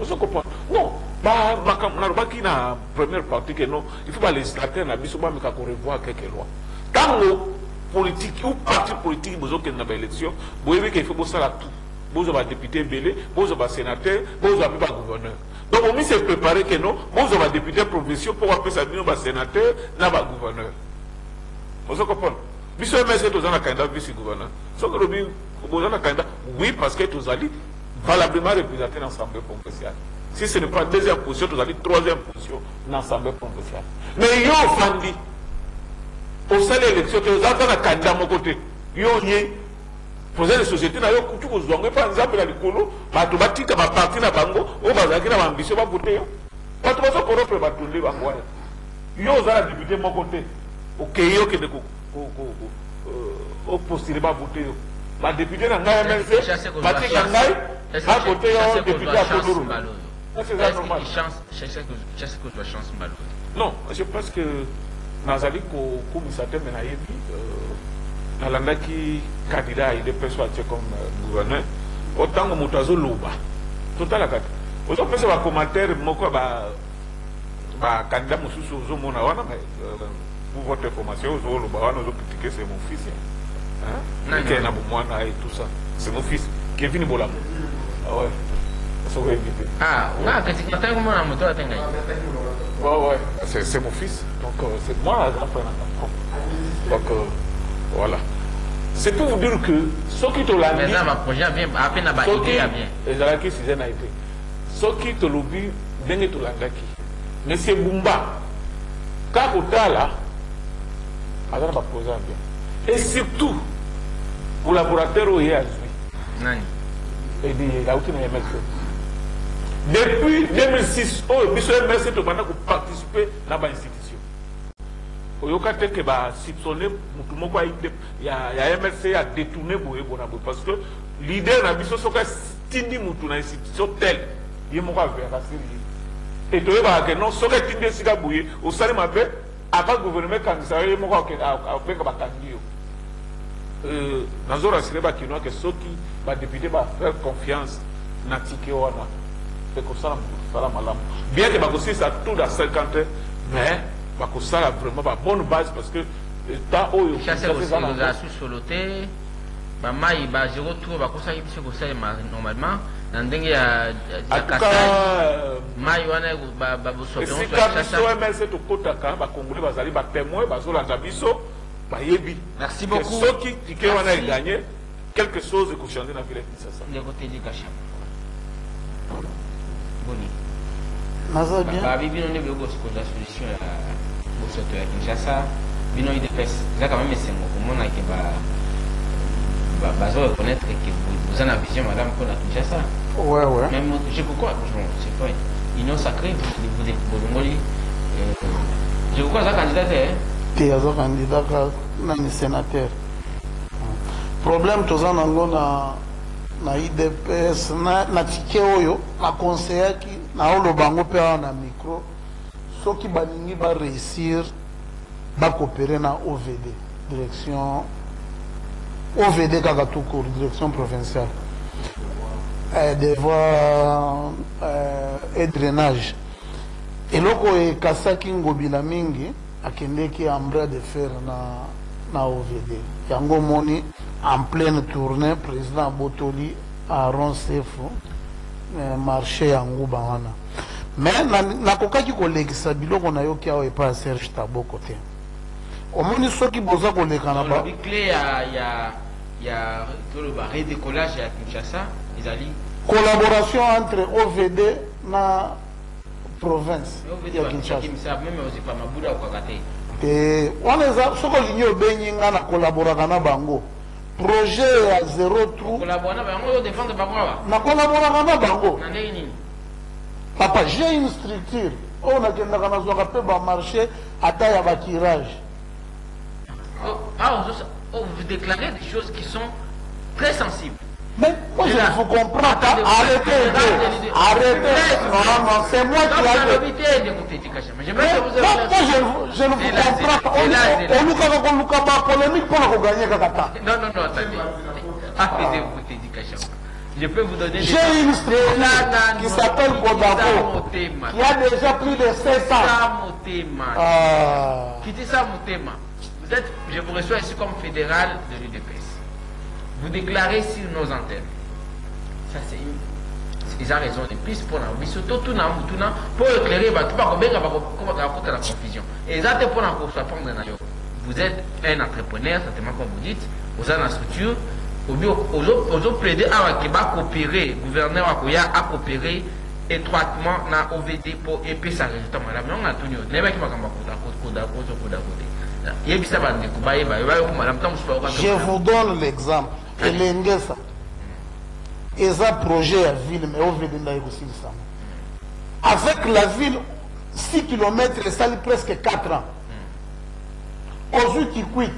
ozo comprendre non ba- makambo nalobaki na première partie ke non il faut balégislateur na biso bameka korevoir quelque loi. Ntango politique ou parti politique bozokende na baélection boyebi ke il faut bosala tout. Bozwa badepute ebele bozwa basénateur bozwa mpe bagouverneur donc omi se préparé ke non bozwa badepute provinciaux mpo bapesa bino basénateur na bagouverneur ozo comprendre biso mese toza na candidat vice gouverneur soki olobi boza na candidat oui parce que tozali valablement représenté na assemblée provinciale si ce n'est pas deuxième position tozali troisième position na assemblée provinciale mais yo ofandi osali élection te oza na candidat moko te yo ye projet de société na yo kutu kozwa ngo epa nzambe na likolo bato batika baparti na bango oyo bazalaki na baambition bavote yo. Bato bazokorompre bato nde bango wana. Yo oza na député moko te okei okende opostule bavote yo. Badepute na ngai mnc batika ngai bakote yo député ya kodoro c'est ça normal. chance mbalo non je pense que nazali kokumisa te me nayebi euh, nalandaki candidat ya idps oyo atie comme euh, gouverneur o ntango moto azoloba totalaka te ozopesa bacommentaire moko ya ba- bacandidat mosusu ozomona wana euh, pour votre information ozoloba wana ozocritique c'est mon fils eke na bomwana et tout ça. C'est mon fils kevin bolamo ah ouais ah Ouais, ouais, c'est c'est mon fils. Donc, euh, c'est moi la. Donc, euh, voilà. C'est pour vous dire que ce qui te l'a mais dit, eza baprojet ya bien ape na ce qui te lobi ndenge tolandaki. Monsieur Bumba, kaka otala aza na baprojet ya bien. Et surtout, collaborateur oyo ye azwi nani? Edi auti na mlc depuis 2006 oyo biso mlc tobanda koparticipe na bainstitution oyoka te ke basipsone motu moko ya mlc adetourne boye bona boye parce que leader na biso soki atindi motu na institution tel ye moko aveyaka siri ye e toyebaka ke non soki etindi esika boye osali mabe aka gouvernement ekangisa yo ye moko abenga bakangi yo Euh, nazorasire bakinois ke soki badepute bafaire confiance na tike wana. Ekosala kosala malamu. Bien ke bakosilisa tout dans 50 heures mais bakosala vraiment babonne base parce que ta oyo chasse Kinshasa eza na kozala yango. su solo te bamai ba zero tour bakosaki biso kosalema normalement. Na ndenge ya mai wana ba- ba- bosope nyonso esika ya biso mlc tokotaka bakongole bazali batémoin bazolanda biso bayebi Merci beaucoup. soki tike wana eganye quelque chose ekochange na ville ya kinshasa. Ndeko tedika sham boni. Naza bien. babi bino nde bokokozwa solution ya bosoto ya kinshasa. Bino idps eza quand même esengo komona ke reconnaître ke bo- boza na vision malamu mpona kinshasa. Ouais ouais. Même je crois bon c'est vrai union sacrée vous vous bolongoli. Euh, je crois aza candidat te hein? Te aza candidat ka nani sénateur. Problème toza nango na na idps na, na tike oyo nakonseyaki naoloba yango mpe awa na micro soki balingi baréussir bacoopere na ovd direction ovd kaka tout court direction provinciale. Des voies euh, et drainage. Eloko ekasaki ngobila mingi akendeki embras de fer na, na ovd yango omoni en pleine tournée président abotoli aron sefu eh, marché ya nguba wana me na- nakokaki kolekisa biloko nayoki awa epai ya serge taboko te. Omoni soki boza koleka na collaboration entre ovd na province. Ya kinshasa wana eza soki olingi obengi nga nakolaboraka na bango. Projet ya zero trou. Bango nakolaboraka na papa j'ai une structure. Oyo nakendaka nazwaka mpe bamarché ata ya bakirage Oh, ah, oh, vous déclarez des choses qui sont très sensibles. Mais moi je ne vous comprends pas arrêtez arrêtez non non non c'est moi qui la a vérité de côté du cachet. Mais j'aimerais Mais que vous moi, je, ne vous- comprends pas et là, c'est là. olukaka koluka bapolémique mpona koganye kaka ta Non, non, non, attendez. Du cachet. Je peux vous donner J'ai une là, qui s'appelle qui motema. qui a déjà plus de 7 ans. Kitisa motema. Ah. Kitisa motema. Vous êtes, je vous reçois ici comme fédéral de l'UDPS. Vous déclarez sur nos antennes. Ça, c'est une. Ils ont raison de plus pour la surtout tout na mutuna pour éclairer bato bakobenga bakota la confusion mpona kosurprendre na yo vous êtes un entrepreneur certainement comme vous dites oza na structure obi ozoplaide awa ke bacoopérer gouverneur akoya acoopérer étroitement na ovd mpo epesa résultat malamu yango natuni yo nayebaki makambo akodakodakodakodako te yebisa bandeko bayeba bayoko malamu ntango mosusu bayoka Je vous donne l'exemple. Elengesa. eza projet ya ville mais ovd ndaye kosilisama avec la ville 6 km esali presque 4 ans. Ozwi kikwit.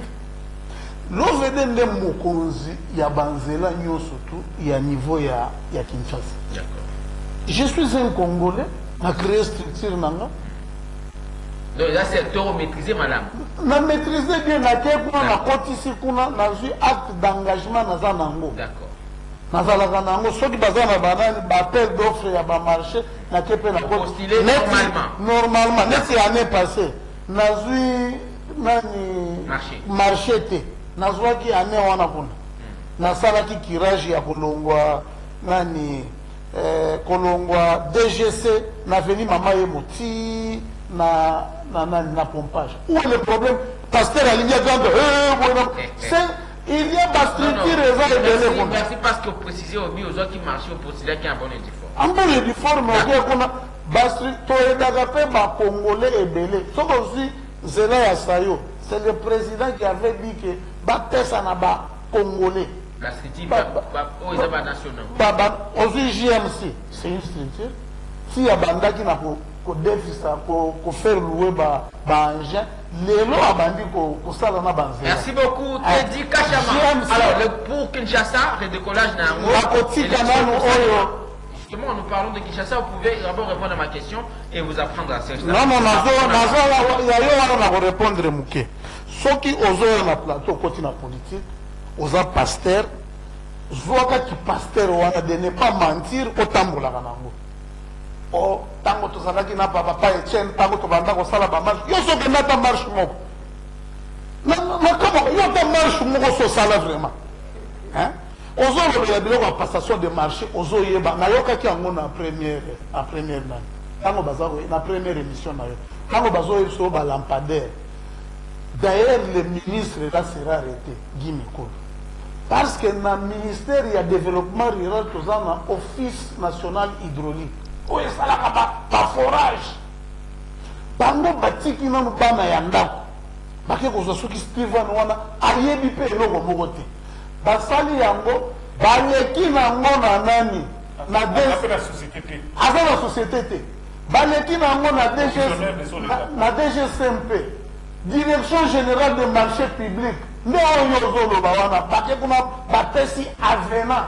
Lovd nde mokonzi ya banzela nyonso tu ya niveau ya, ya kinshasa. Je suis un congolais na créé structure nanga donc eza secteur omaîtrise malamu na maîtrise bien nakei kuna nakotisi kuna nazwi acte d'engagement naza nango. D'accord. Nazalaka na yango soki baza na banani baappel d'offre ya bamarché nake mpe Postule normalement. normalement. Neti année passé nazwi nani Marché. marché te. Nazwaki ane wana kuna. Nasalaki kirage ya kolongwa nani eh, kolongwa dgc na veni mama ye moti na na pompage où est le problème? Pasteur alingi agamba eh, boye c'est il y a bastructure eza ebele Merci, merci parce que vous précisez au mieux aux autres qui marchent au président qui a un bon uniforme soki ozwi nzela ya sayo c'est le président qui avait dit que bapesa na bakongolais La structure, Ba- ba- ba- oh, pas national. Ozwi gmc c'est une structure. Ti abandaki na ko- kodefisa ko- kofaire loue baengin lelo abandi ko- kosala na banzela Merci beaucoup, Ah, Teddy Kachama. GMC. Alors, le, pour Kinshasa, redécollage n'a nakotika nanu oyo. Justement, nous parlons de Kinshasa, vous pouvez d'abord répondre à ma question et vous apprendre à ce non non nazo na korépondre moke soki ozoya na plateau okoti na politique oza paster zwakaki paster wana de ne pas mentir otambolaka nango. o ntango tozalaki na papa etienne ntango tobanda kosala bamarshe yo soki na ta marshe moko. Na na kama yo ta marshe moko so osala vraiment. Hein? ozolobela biloko ya passation de marché ozoyeba. Nayokaki yango na première na première nani? Ntango baza na première émission na yo. Ntango bazoyebisa oyo balampadaire d'ailleurs le ministre là sera arrêté guy mikolo parce que na ministère ya développement rural toza na office national hydraulique oyo esalaka ba- baforage bango batiki nanu bana ya ndako. Bake kozwa soki steven wana ayebi mpe eloko moko te. Basali yango baleki nango na nani? Na aza na société te. Baleki nango na dgcmp direction générale de marché public nde oyo ozoloba wana bake kuna bapesi avena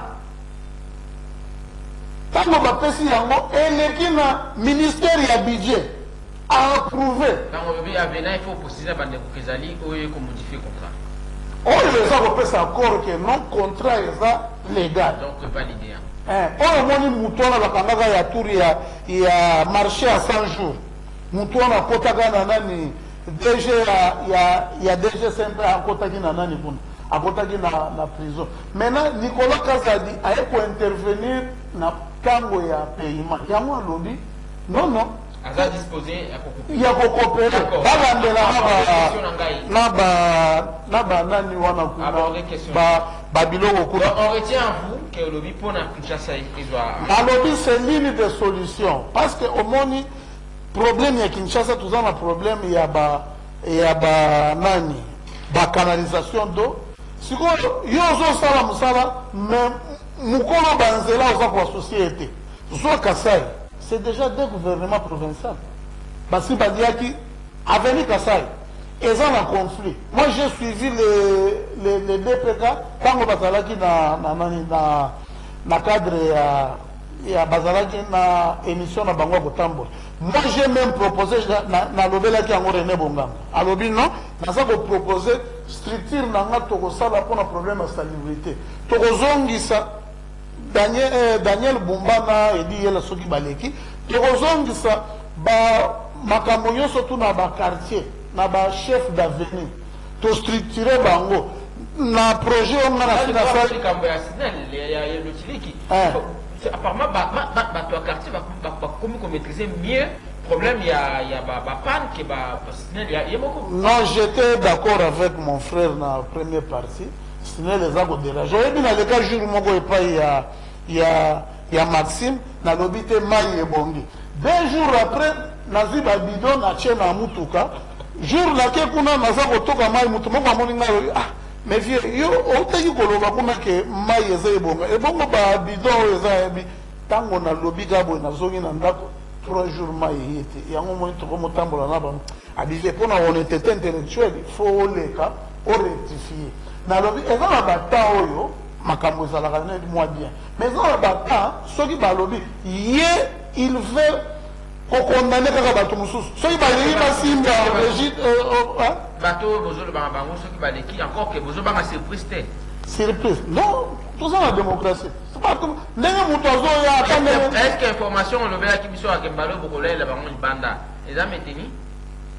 ntango bapesi yango eleki na ministère ya budget approuvé. Oyo eza kopesa accord ke non contrat eza légal. Oyo omoni motu wana bakangaka ya tour ya, ya marché ya 100 jours. Motu wana akotaka na nani dg ya, ya, ya dg sempe akotaki na nani kuna akotaki na, na prison maintenant nicolas kazadi aye kointervenir na ntango ya paiement yango alobi non non Aza disposé à couper. ya kokopere D'accord. babandela na ba- Question na ngai. na ba na banani wana kuna Aborder question. ba- babiloko kuna Donc, on retient à vous que le Bipo na Kinshasa, il doit. nalobi c'est l'une des solutions parce que omoni problème ya kinshasa toza na problème ya ba ya ba nani? Bacanalisation d'eau sikoyo yo ozosala mosala mais mokolo banzela oza koasocie te zwa kasai c'est déjà deux gouvernements provincial basi baliaki aveni kasai eza na conflit. Moi j'ai suivi le, le, le dpk ntango bazalaki na, na, nani na, na cadre ya, ya bazalaki na émission na bango ya kotambola moi j'ai même proposé na- nalobelaki yango rené bonganga alobi non? Naza kopropose structure na nga tokosala mpona problème ya salubrité. Tokozongisa daniel, eh, daniel bumba na edi yela soki baleki tokozongisa ba makambo nyonso tu na baquartier na bachef d'avenir tostructure bango. Na projet oyo nga nasi nasali likambo ya sinel ya ya lotiliki. C'est apparemment ba- ba- ba- bato ya quartier ba- ba- bakomi komaîtrise mieux problème ya ya ba- bapane ke ba ba sinel ya ye moko non j'étais d'accord avec mon frère na première partie. Sinel eza kodérange oyebi naleka jour moko epai ya, ya, ya maxime nalobi te mai ebongi deux jours après nazwi babido natie na mutuka jour nake kuna naza kotoka mai mutu moko amoni ngai oyo ah mais vie yo oteki koloba kuna ke mai eza ebonga ebongo babido oyo eza yebi ntango nalobi ka boye nazongi na ndako trois jours mai eye te yango moni tokomotambola na bango abive mpona honnêteté intellectuelle fo oleka orectifie nalobi eza na bata oyo makambo ezalaka neti mwa bien. Mais eza na bata soki balobi ye il veut kokondane kaka bato mosusu soki balingi basimba régide bato bozolobanga bango soki baleki encore ke bozobanga surprise te surprise non toza na démocratie ndenge moto azoya ata ndenge est ce que information olobelaki biso akembala bokolela bango libanda? Eza meteni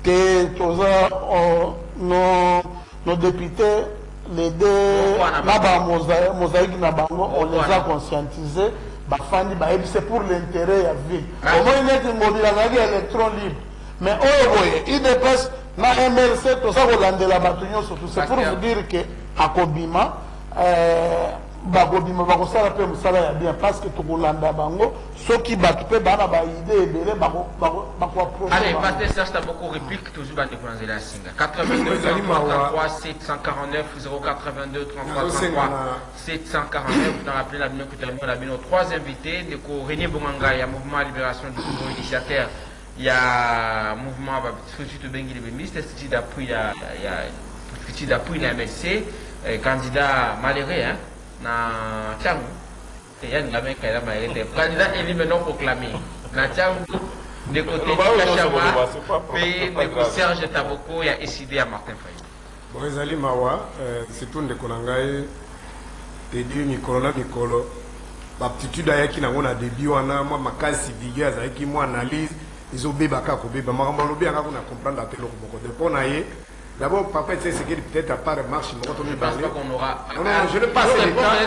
te toza oh, nos députés les deux Wana na bango. bamosaïque na bango on les a Wana. conscientisé bafandi bayebi c'est pour l'intérêt ya ville. Ah. omoi neti ngobila azalaki électron libre. Mais oyo boye idps na mlc toza kolandela bato nyonso tu c'est pour vous dire que akobima euh, bakobima bakosala mpe mosala ya bien parce que tokolanda bango soki bato mpe baa na baide ebele bakoaproche Allez, Pasteur Serge Taboko réplique toujours dans les Zéla Singa. 82 Ezali 33 mawa. 33 749 082 33 Nazosenga 33 na- 749 dans rappelé la minute que la minute trois invités de René Bonganga, il y a Mouvement Libération du Congo initiateur, il y a Mouvement Institut d'appui, d'appui MSC, euh, candidat malheureux hein, na Tchangou. Et il y a une gamin qui a malheureux, candidat élu mais non proclamé. Na Tchangou, de côté Kachama, de grave. Serge Taboko, il y a décidé à Martin Faye. bon ezali mawa eh, surtout ndeko na ngai tedi mikolo na mikolo baaptitude ayaki nango na debi wana mwa makasi vigueur azalaki mwa analyse ezobeba kaka kobeba makambo alobi yanga kuna comprendre ate eloko moko te mpo na ye d'abord papa ete sekeli peut-être à part marche to Je ne pense pas qu'on aura. Non, non, je ne passe rapidement na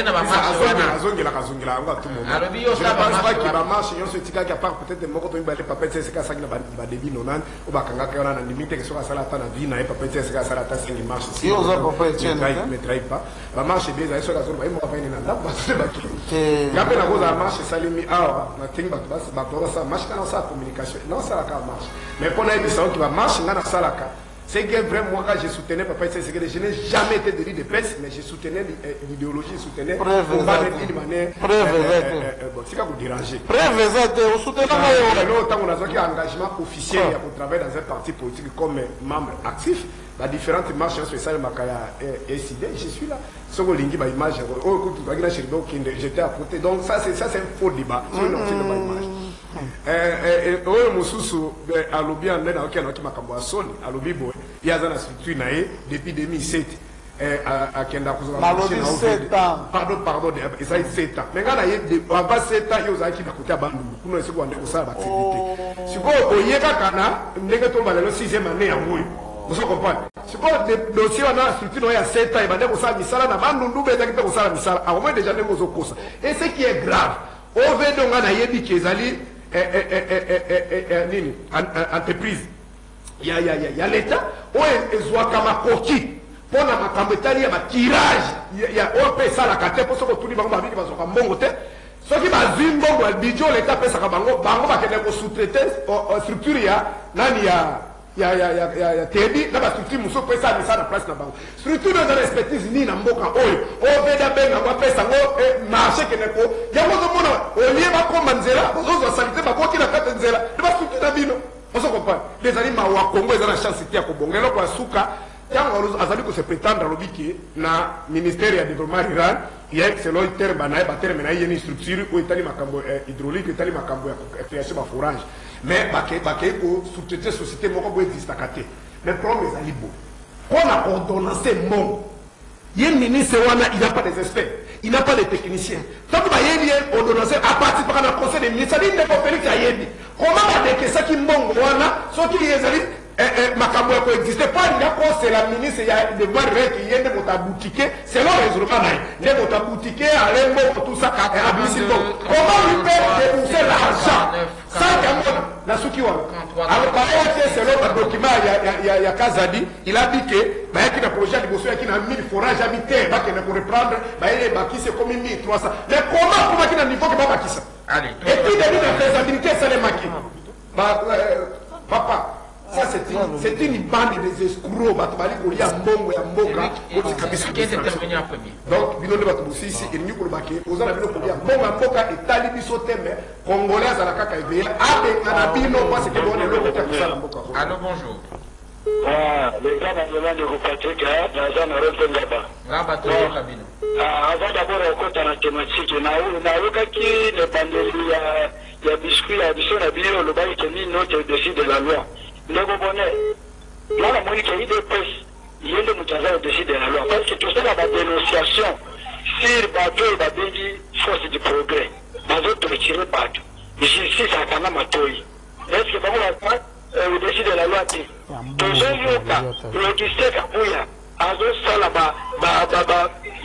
Eza, bamarche azongela wana azongela akazongela yango atu moment Alobi yo je ne pense pas bamarche que wana. bamarche nyonso etikaki apart peut-être moko to mibale papa asalaki na ba- badebi nonani oyo bakangaka wana na ndimi teke soki asala ata na vie na ye papa ete esika asala ata sengi marche Yo oza papa Etienne, te? metrahi pas bamarche ebe ezali soki azoloba ye moko afani na ndako basole bato Te- nga mpe nakozala marche esalemi awa natengi bato bas- bato basala marche nga nasala communication naosalaka marche mais bamarche nga nasalaka c'est que vraiment moi quand je soutenais papa Etienne Tshisekedi je n'ai jamais été de de presse mais je soutenais euh, l'idéologie je soutenais d'une manière Preuve euh, euh, exacte. euh, euh, bon sika kodéranger preuve eza te osutenanga yo lelo ntango nazwaki engagement officiel ya kotravaille dans un parti politique comme membre actif badifferentes marche nyonso esalemaka ya eh, sid je suis là. Na sheribe okende j'étais à côté. Donc ça c'est ça c'est un faux débat oyo mosusu eh, alobi ande naoki anaoki makambo ya soni alobi boye. Ye aza na structure na ye depuis 2007 eh, a- akenda kozala Nalobi marché na sept OVD. ans. pardon ezali 7 ans. Mais ngai na ye de- avant 7 ans ye ozalaki na kote ya bandundu kuna esiki wande kosala baactivité sikoyo oye kaka na ndenge tomba lelo 6e année yango oyo ozo comprendre sikoyo dossier wana structure oyo ya 7 ans ebande kosala misala na bandundu mpe ezalaki mpe kosala misala. Akomoi déjà ndenge ozokosa. Et ce qui est grave ovd nga nayebi ke ezali nini? En- en- entreprise. Ya, ya, ya, ya leta oyo ezwaka makoki mpo na makambo etali ya batirage. Oyo mpe esalaka te mpo soki otuni bango babiki bazwaka mbongo te. Soki bazwi mbongo ya bidjo leta apesaka bango bango bakende kosoutraite structure ya nani ya ya ya ya ya ya tebi na bastructure mosusu mpo esala misala na place na bango structure oyo eza na expertise nini na mboka oyo oveda abengango apesa yango eh, marché kende ko yango ozomona olie bakoma nzela ozozwa salite bakoki na kati nzela ne bastructure na bino ozo comprendre ezali mawa kongo eza na chance te ya kobonga eloko ya suka ntango azali kose prétendre alobi ke na ministère ya développement rural ye selon terme na ye baterme na ye yeni structure oyo etali makambo eh, hydraulique etali makambo ya création baforage mais bake- bakei kosoutraite société moko boye existaka te mais problème ezali bo mpo na ordonnance mbongo ye ministre wana il n'a pas des experts il n'a pas de techniciens soki bayebi ye ordonnance aparticipaka na conseil des ministres adi ndeko félix ayebi koma badekesaki mbongo wana soki ezali eh, eh, makambo ya koexiste mpo alinga kosela ministre ya devoir rek ye nde moto abutike selon raisonnement na ye nde moto abutike ale mbongo tout ça eh, abimisi mbongo koma lui mpe débourser l'argent sans yango na suki wana alors baote selon badocument ya, ya, ya, kazadi il a dit que bayaki na projet ya liboso yaki na 1000 forage abi te bakende koreprendre bayeye bakisi ekomi 1300 mais comment akomaki na niveau ke babakisa Allez, et puis debi na faisabilité esalemaki papa ça c'est une, bande des escrocs bato bali kolia mbongo ya mboka biso. donc bino nde bato bosisi elingi kolobaki oza na bino kolia mbongo ya mboka etali biso te me congolais azala kaka ebele. Abenga na bino paseke bona eloko te kosala mboka. Bonjour. Ah, Ah, d'abord okota na nayokaki lebandeli ya ya biso na bino olobaki ke nini note au-dessus de la loi ndeko bone nga namoni ke idps ye nde moto aza au-dessus de la loi parce que tosala badénonciation sur bato oyo babengi force du progrès bazotortire bato justice akanga matoi estce bango baza euh, au-dessus de la loi te tozoyoka logiste kabuya azosala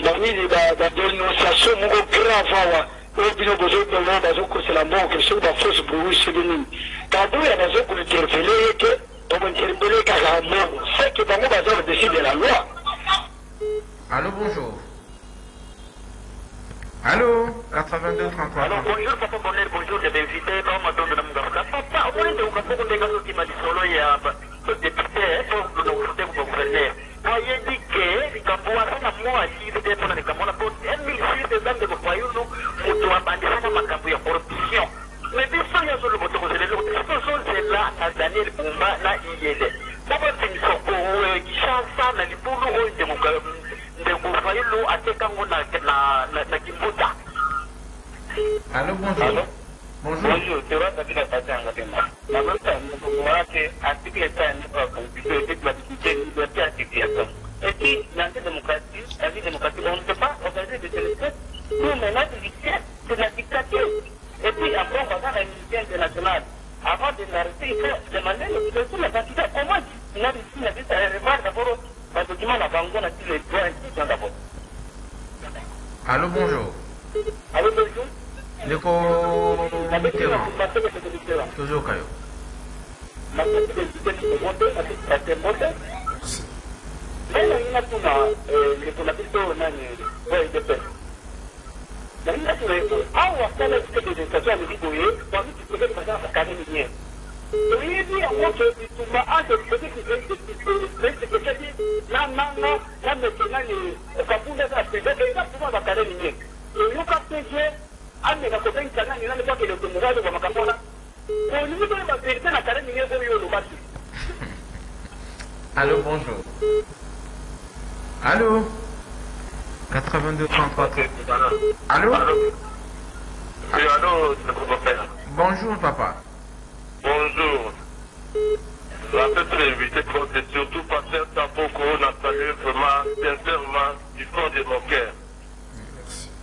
banini badénonciation moko grave awa oyo bino bozoboma bazokosela mboke soki bafausse bruit soki nini kabuya bazokointerpele ye te tokointerpele kaka mbongo seke bango baza au-dessus de la loi Allô, bonjour. Allô, 82 33. Alors bonjour papa bonjour les invités papa ya député gouverneur na moto abandisama makambo ya corruption mais biso nyonso lobo tokozelele tozozela na daniel bumba na iyele bababimisa kishasa na libulu oyo ndeko fayulu atekango na kimbuta Allô, bonjour. Bonjour. Bonjour, tu vois, ça fait la partie en Guatemala. La même temps, nous pouvons voir que article 5 de la liberté d'association. Et puis, dans on ne peut pas organiser des élections. Nous, maintenant, c'est la dictature. Et puis, après, on va voir la militaire internationale. Avant de l'arrêter, il faut demander l'obligation de la. Comment il a réussi à dire ça remarque d'abord, le document n'a pas encore les droits institutions d'abord. Allô, bonjour. Allô, bonjour. Ndeko Mitterrand. Toujours Kayo. De wakala kike de station Allô, bonjour. Allô? 82 33 Allô Oui, allô, c'est pour faire. Bonjour, papa. Bonjour. La peut invité pour c'est surtout passer ta beaucoup, on a salué vraiment, sincèrement, du fond de mon cœur.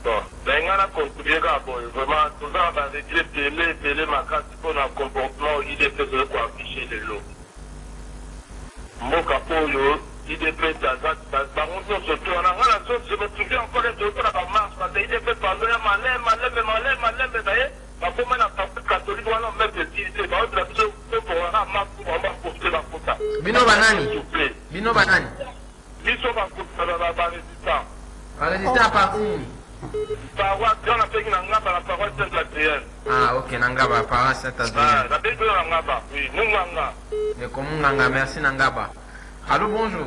Bon, mais on a contribué à vraiment, tout ça va régler télé, télé, ma carte, pour un comportement, il est fait de quoi afficher de l'eau. mboka oyo idp bango nyonso to wana nga na so je me souviens encore ete otola bamarche bata idp pando ya malembe malembe malembe malembe na ye bakoma na parti catholique wana meme te baotela biso topongaka marche bango baporte bakuta Bino banani. Bino banani. Biso bakuta barésistant Résistant par paroisse wana mpengi na ngamba na paroisse sainte adrienne Ah, ok, Nangaba, par Saint-Adrien. nabengi oyo na ngamba oui munganga Ndeko Munganga, merci Nangaba. Allô, bonjour.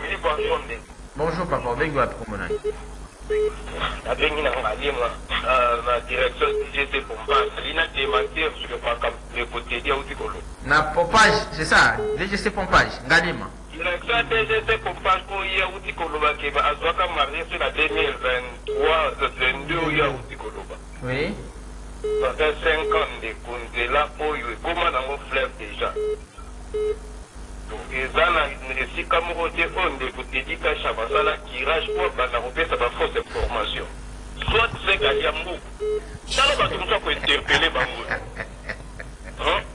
oui bonjour Bonjour, papa. Bengi wapi kumonani? nabengi na ngalima na direction dgt pompage démentir sur makambo ekotedi auti kolo Na pompage, c'est ça DGC pompage, Ngalima. direction dgt pompage oyo auti koloba ke azwaka marie sur la 2023 22 oyo auti koloba Oui. ça fait 5 ans ndeko nzela oyo ekóma nango fleuve déjà eza na esika moko te oyo ndeko tedi kasha basala kirage mpo banda kopesa bafausse information. Soit sekali ya mbuku tala bato mosu akointerpele bango.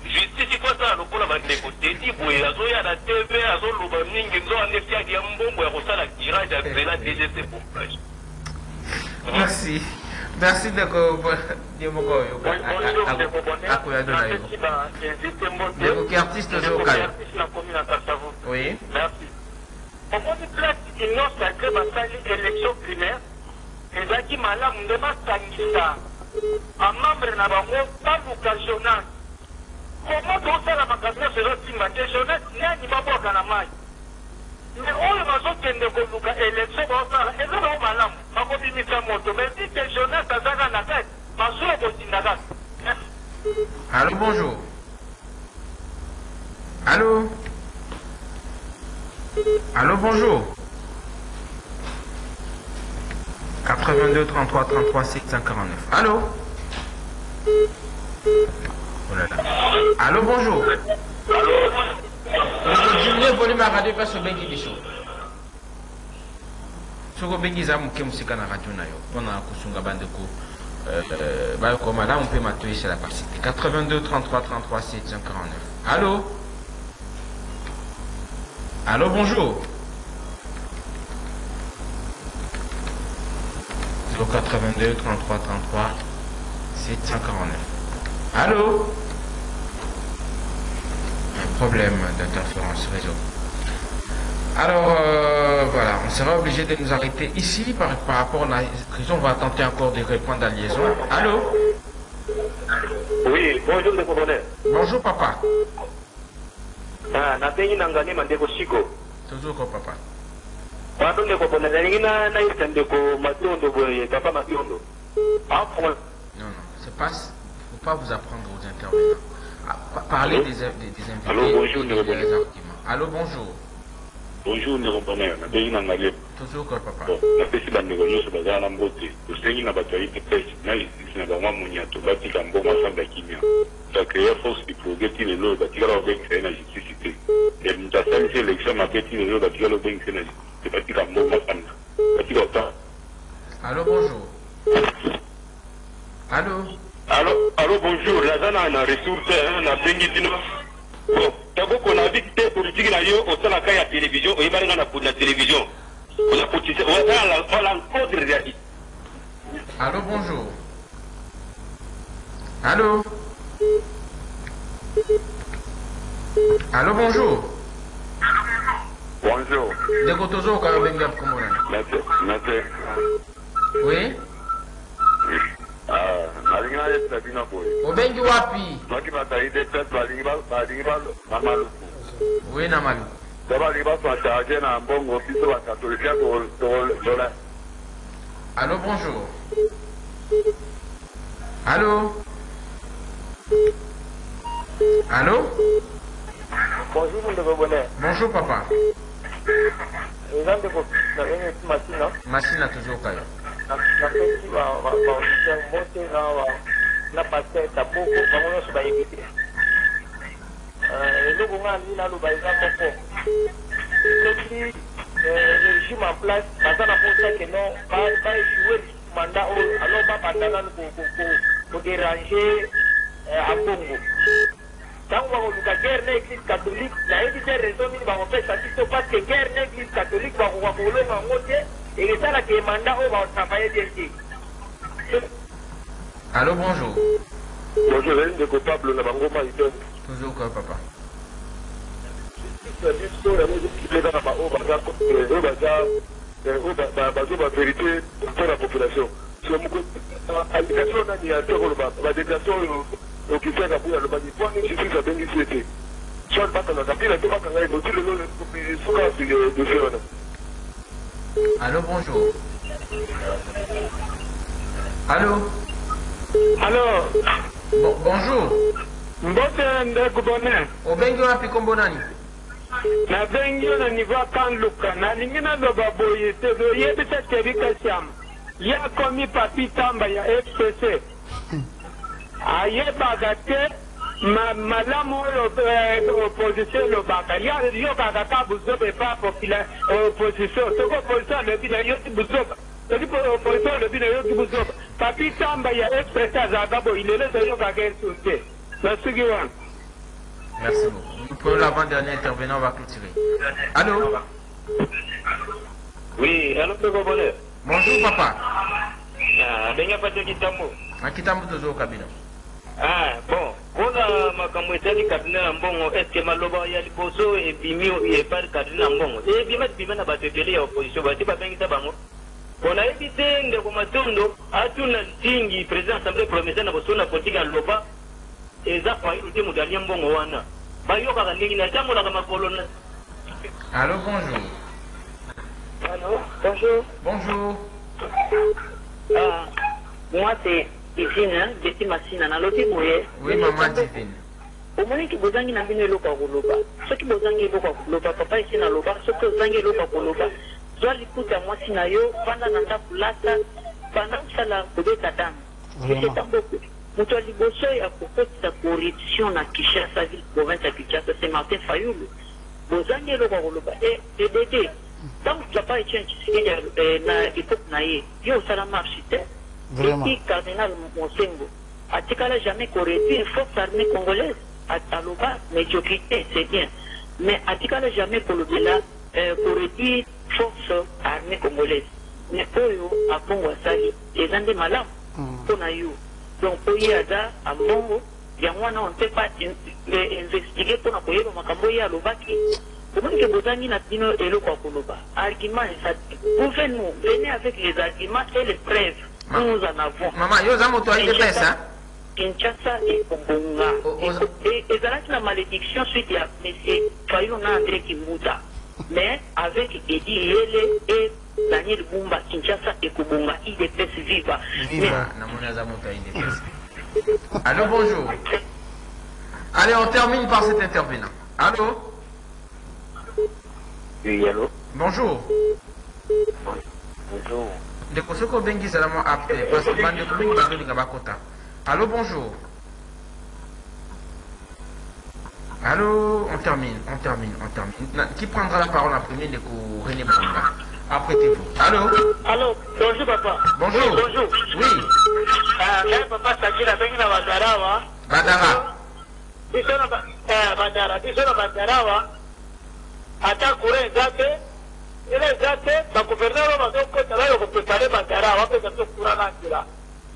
Justice ikosala lokola bandeko tedi boye azoya na tv azoloba mingi. Nzo anesiaki ya mbongo ya kosala kirage ya nzela dgc pompage Merci. Merci Ndeko Diomoko yo. Akuya dona yo. Ndeko ki artiste zo kayo. Oui. Omoni place union sacré basali élection primaire ezalaki malamu nde basangisa bamembre na bango baluka jonas komo tosala makambo nyonso ezosimba te jonas nani babwaka na mai me oyo bazokende koluka élection baosala eza bango malamu bakobimisa moto me ti te jonas azaka na kati masuwa kotinda kaka Allô, bonjour. Allô? Allô, bonjour. 82 33 33 649. Allô? Oh là là. Allô, bonjour. Julien volume à radio parce que bengi biso. soko bengi eza moke mosika na radio na yo mpona kosunga bandeko bakoma là mpe matoyesela pasi te 82 33 33 749 allô? Allô bonjour? 082 33 33 749 allô? un problème d'interférence réseau alors euh, voilà, on sera obligé de nous arrêter ici par, par rapport à la. On va tenter encore de répondre à la liaison. Allô? Oui, bonjour ndeko bonheur. Bonjour papa. Ah, na ngani mandeko siko. Toujours quoi? Papa Pardon ndeko bonheur, nalingi na naisa ndeko matondo boye, papa matondo. Ah, Non, non, c'est pas. faut pas vous apprendre aux intervenants. Pa- parlez des, des, des invités. Allô, bonjour, des. Allô, bonjour. bonjour ndeko bonheur nabengi na ngai Toujours quoi papa? Bon napesi bandeko. Nyonso bazala na mbote tosengi na bato ya idps na lisisi na bango moniato batika mbongo asamba ya kimia bacrea force du progrès ti lelo oyo batikala kobengisa ye na justice te e moto asalisi élection mabe ti lelo oyo batikala kobengisa ye na justice te batika mbongo asanda batika ota Allô, bonjour. Allô alo bonjour. Naza na na retour te hein, nabengi bino bon takoko na bik te politike na yo osalaka ya télévision oyebani nga na na télévision. Oza potise oza l'encontre ya Allô, bonjour. Allô? Allô, bonjour. bonjour. Ndeko toujours quand même benga komona. mete mete Oui Ah, nalingi nayebisa bino boye. Obengi wapi? Soki bazali de pete balingi na maluku. Oye na maluku. To balingi baswa charge na mbongo biso bakatolika tolola allo bonjour. Allo allo bonjour ndeko bone bonjour papa. Eza ndeko na bengi masina masina toujours kayo. Napesi baauditeur mbote na paster taboko bango nyonso bayebi te eloko nga ndi naloba eza moko soki régime en place baza na mposa ke non baéchouer mandat oyo alors babanda nanu koderange ambongo ntango bakoluka guerre na église catholique nayebi te raison nini bakopesa biso parce que guerre na église catholique bakoka kolonga yango te oyo te Allô, bonjour. bonjour ezali ndeko pablo na bango Toujours quoi papa? Biso yango ezokileka na baoyo baza oyo baza oyo bazo bavérité mpo na population. So moko indication nani ya te koloba badéviation oyo okisaka boya alobaki mpo ani justice abengisi ete soit bakangaka mpila te bakanga ye oti lelo suka dosie wana Allô, bonjour. Allô? Alors bon, Bonjour. mbote ndeko bonheur Obengi wapi kombo nani? Nabengi yo na niveau ya kanluka nalingi naloba boye te oyebisa kerika siama ye akomi papi tamba ya fpc ayebaka te ma- malamu oyo eh, opposition elobaka ka buzoba epa popula opposition. Soki opposition alobi na yoki buzoba soki po- opposition alobi na yoki buzoba papi tamba ya fpc azalaka boye lelo toyokaka esu te nasuki wana Merci beaucoup. Nous prenons l'avant-dernier intervenant, on va clôturer. Allô? Oui bonheur Bonjour papa. ndenge kitambo. Akitambo toujours kabino. Ah, bon mpona makambo etali kabine na mbongo estce maloba ya liboso ebimi epali kabine na mbongo ebima bima na bato ebele ya opposition bati babengisa bango mpo nayebi te ndeko matondo atuna ntingi président assemblée provinciale na boso na politike aloba eza fayulu te moto alie mbongo wana bayokaka ndenge na tambolaka makolo na Allô, bonjour. Allô, bonjour. Bonjour. Ah, moi, c'est Yvine, depuis Massina, na lobi boye. Divine. omoniki bozangi na bino eloko ya koloba. Soki bozangi eloko ya koloba papa esi naloba soki ozangi eloko ya koloba. Zwa likuta mwasi na yo vanda na ndako lata banda kosala kobeta dame. Eseta mboko moto ya liboso ya kokotisa corruption na kinshasa ville province ya kinshasa c'est martin fayulu. Bozangi eloko ya koloba. E edede ntango papa etienne tshisekedi na epoke na ye yo osala marche te Vraiment. eti cardinal mosengo atikala jamais koréduire force armée congolaise A- aloba médiocrité c'est bien. Mais atikala jamais kolobela euh, koréduire force armée congolaise. Mais oyo abongo asali eza nde malamu mpo na yo donc wana on peut pas in- eh, investigue mpona koyeba makambo ye alobaki omonike bozangi na bino eloko ya koloba argument eza te pouvez-nous venez avec les arguments et les preuves? Nous en avons mama yo oza moto idps hein? kinshasa ekobonga O- oza- Eko- e- ezalaki na malédiction suite ya monsieur fayulu na andré kimbuta mais avec edi yele et daniel bumba kinshasa ekobonga idps viva. Viva. namoni aza moto ya idps allô bonjour. Allez on termine par cet intervenant. Allô? Oui, allô? Bonjour. Bonjour. Ndeko soki obengi ezalama apte parce que bandeko mingi bazolinga bakota allô bonjour allô on termine on termine on termine Na- qui prendra la parole en premier ndeko rené bonga? Apprêtez-vous allô? Allô, bonjour papa. bonjour Oui, bonjour. oui Ah, ngai papa Sakila bengi na Bandarawa. badara Biso na ba- eh, biso na Bandarawa. Ata courant eza te. Ela eza te, bagouverneur oyo bazokota bayo koprepare Bandarawa mpe bazo courant na nzela.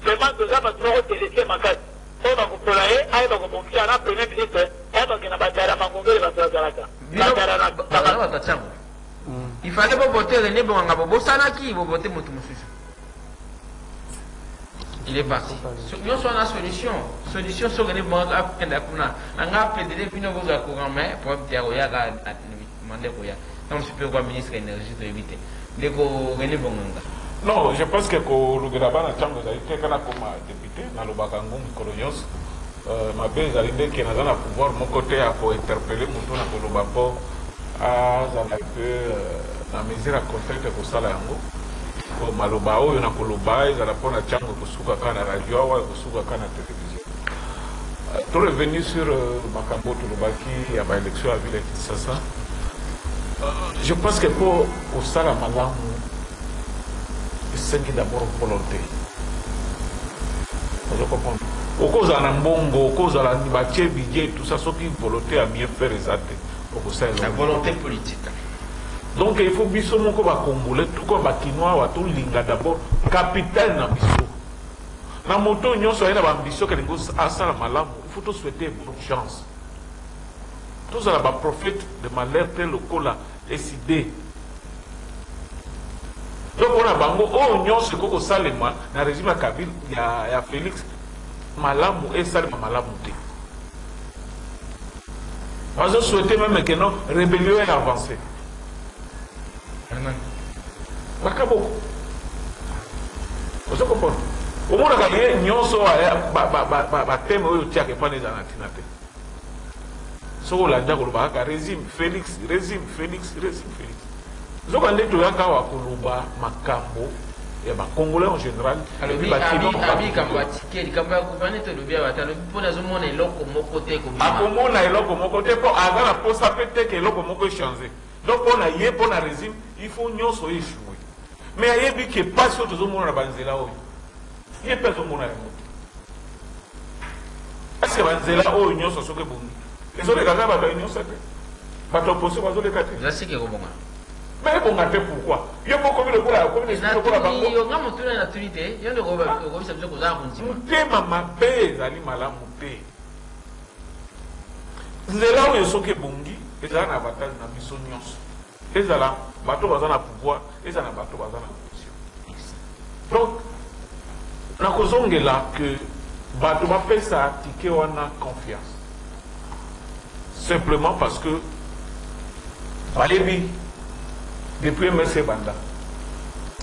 Vraiment toza bato moko telese makasi. oyo bakopola ye ayeba kobongisa na premier ministre ayebake na batara mangongeli bato bazalaka baza bato atiango ifale bobote rene bonganga bobosanaki bobote moto mosusu il est parti So- nyonso wana solution solution so rene bonganga akenda kuna anga apedele bino kozwa courant mais problème te ya koyaka mande koya donc mpe kwa ministre énergie ndeko rene bonganga non je pense que kolukela bana ntango ezali te kaka nakoma député nalobaka ngo mikolo nyonso Euh, mabe ezali ndeke naza na pouvoir moko te ya kointerpele motu na koloba mpo azala pe na mesure ya contrainte yango. Maloba oyo na na radio awa ekosuka kaka na télévision. Euh, to revenu sur euh, ville Euh, je pense que mpo kosala malamu esengi d'abord volonté. Ozo comprendre. Okozala na mbongo okozala batie budget tout ça soki volonté ya bien faire eza te la okosala volonté politique. Donc il faut biso moko bakongole tuko bakinois awa tolinga d'abord capitale na biso. Na moto nyonso aye na baambition kelingi os- asala malamu il faut tosouhaite bonne chance tozala baprophète de malheur te lokola eside donc mpona bango oyo nyonso ekoki kosalema na régime ya kabile ya, ya félix malamu esalema malamu te bazosouhaite meme ke non rébellion e avancé baka boko ozo comprendre omonaka ye nyonso bateme oyo otiaka epana eza na ntina te soki olanda koloba kaka régime félix régime félix régime félix zoka nde toyaka awa koloba makambo ya bakongolais en général. Akomona eloko moko te mpo aza na posa mpe te ke eloko moko echange donc mpo na ye mpo na régime il faut nyonso echue mais ayebi ke pasi oyo tozomona na banzela oyo ye mpe azomona yango. Asi banzela oyo nyonso soki ebongi ezoleka kaka bato nyonso te. Bato opposition bazoleka te mais ebonga te pourquoi? Yo mpo komi lokola komi na esprit lokola bango. natuni nga motuna natuni te yo nde okobisa biso kozala kondima. Motema mabe ezali malamu te nzela oyo soki ebongi ezala na avantage na biso nyonso. Ezala bato baza na pouvoir ezala na bato baza na opposition donc nakozongela ke bato bapesa tike wana confiance simplement parce que depuis msc banda.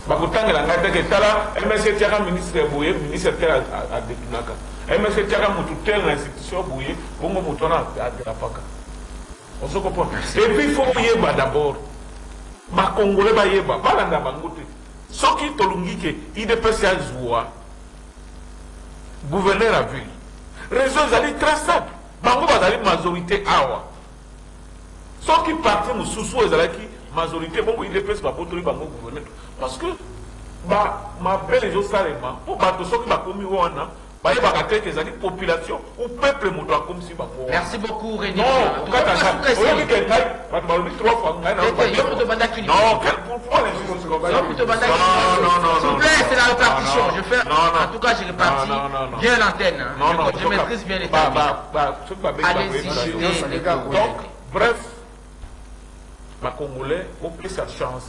Bakotangela ngai teke tala msc etiaka ministre ya boye ministre tel adetunaka msc etiaka motu tel na institution boye bongo motu wana adelapaka ozo comprendre epuis fo oyeba d'abord. Bakongole bayeba balanda bango te soki tolungi ke idps azwa gouverneur ya ville. Réseau ezali très simple bango bazali majorité awa. Soki parti mosusu ezalaki majorité bongo idps babotoli bango gouverneur parce que mabele ezosalema. Mpo bato soki bakomi wana ezali population ou peuple bango wana Merci beaucoup, René. non non comme c'est la répartition. Non, non. Je fais, non non en tout cas, j'ai réparti Non, non, non. bien l'antenne. non non je, je maîtrise bien les Ba- termes. ba- ba- soki babengi Allez-y, babengi je babengi. vais les donc bref bacongolais opesa chance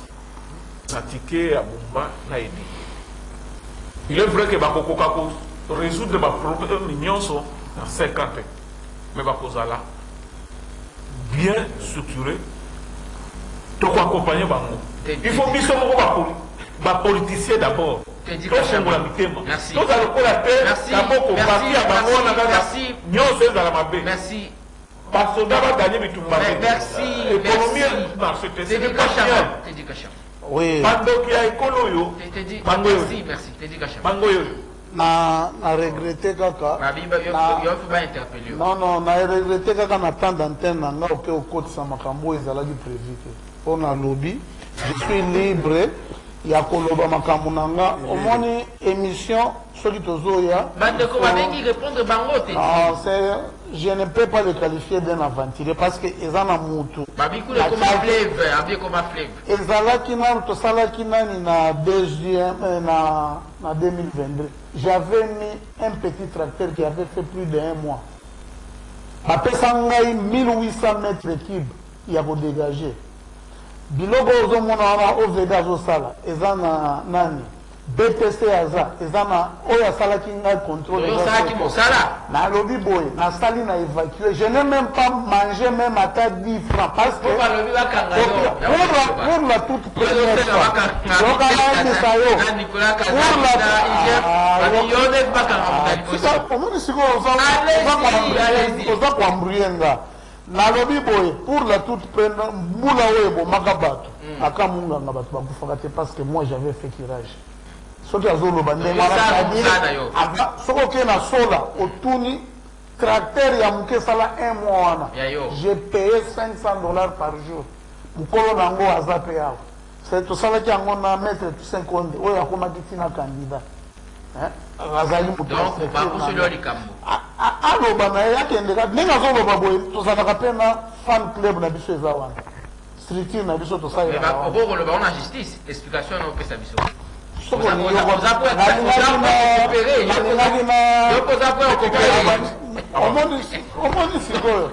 na tike ya bomba na edi il est vrai ke bakokoka korésoudre baproblème nyonso na 50 te mais bakozala bien structuré. Tokoaccompagne bango il faut biso moko bapoli- bapoliticien d'abord. Teddy tofungola Kachama. mitema Merci. toza lokola te Merci, kaboko merci, parti ya bango wana merci, kaka merci. nyonso ezala mabe Merci. basoda baganye bitumba Mais te Merci. économie Merci. marché te ce Teddy n'est pas Kachama. bien Teddy Kachama. oui. Bandoki ya ekolo oyo Teddy, bango oyo na na regrete kaka. Non non na regrete kaka na temps d'antenne na nga ope okotisa makambo ezalaki prévu te. Mpo nalobi je suis libre ya koloba makambo na nga. Omoni émission soki tozoya. Bandeko faut- babengi répondre bango te. Non, c'est- je ne peux pas le qualifier d'un aventurier parce que eza na ezalaki nanu tosalaki nani na 2 juin na, na 2022 j'avais mis un petit tracteur qui avait fait plus de un mois. Bapesa ngai 1800 mètres cube ya kodégage biloko ozomona wana ovd azosala. Eza na nani? Btc aza eza na oyo asalaki ngai contrôle oyo osalaki mosala. Nalobi boye nasali na évacue. Je n'ai même pas mangé même ata 10 francs parce que po balobi bakanga pour la, pour la toute première fois. yokanayebisa yo. Omoni sikoyo oza koambrie nga nalobi boye pour la toute première mbula oyo ebomaka bato. Aka munganga bato bakufaka te parce que moi j'avais fait kirage soki azoloba ndenge soki okei na sola otuni tracteur ya moke esala un mois wana. J'ai payé 500 dollars par jour. Mokolo na yango aza mpe awa. Tosalaki yango na maître tusenkonde oyo akomaki ntina candidat. Azali na aloba na ye akende kaka ndenge azoloba boye tozalaka mpe na fan club na biso eza wana. Structure na biso Mais tosalelaka ba- wana. okokoloba wana justice. Explication na opesa biso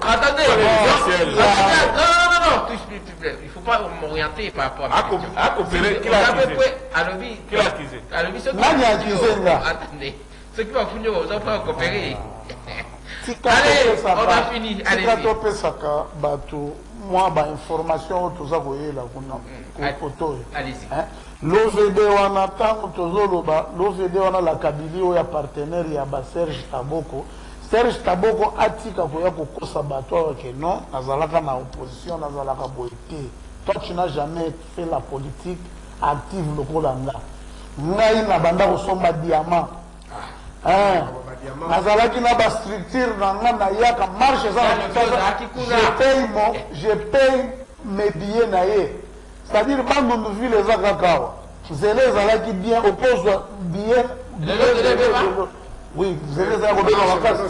Attendez. Il faut pas m'orienter par rapport à Ako- question. accusé? accusé? alobi mpo coopérer. Tika Allez, on a fini, allez-y. topesaka bato mwa bainformation oyo toza koyela kuna allez. koto oyo? L'ovd wana ntango tozoloba l'ovd wana la kabili oyo ya partenaire ya baserge taboko. Serge taboko atika koya kokosa bato awa ke non nazalaka na opposition nazalaka boye te. Toi tu n'as jamais fait la politique active lokola nga ngai na banda kosomba diamant. Nazalaki na bastructure na nga nayaka marche eza na je paye mes billets na ye c'est-à-dire bandunduvile eza kaka awa nzela ezalaki bien okozwa bien oui makasi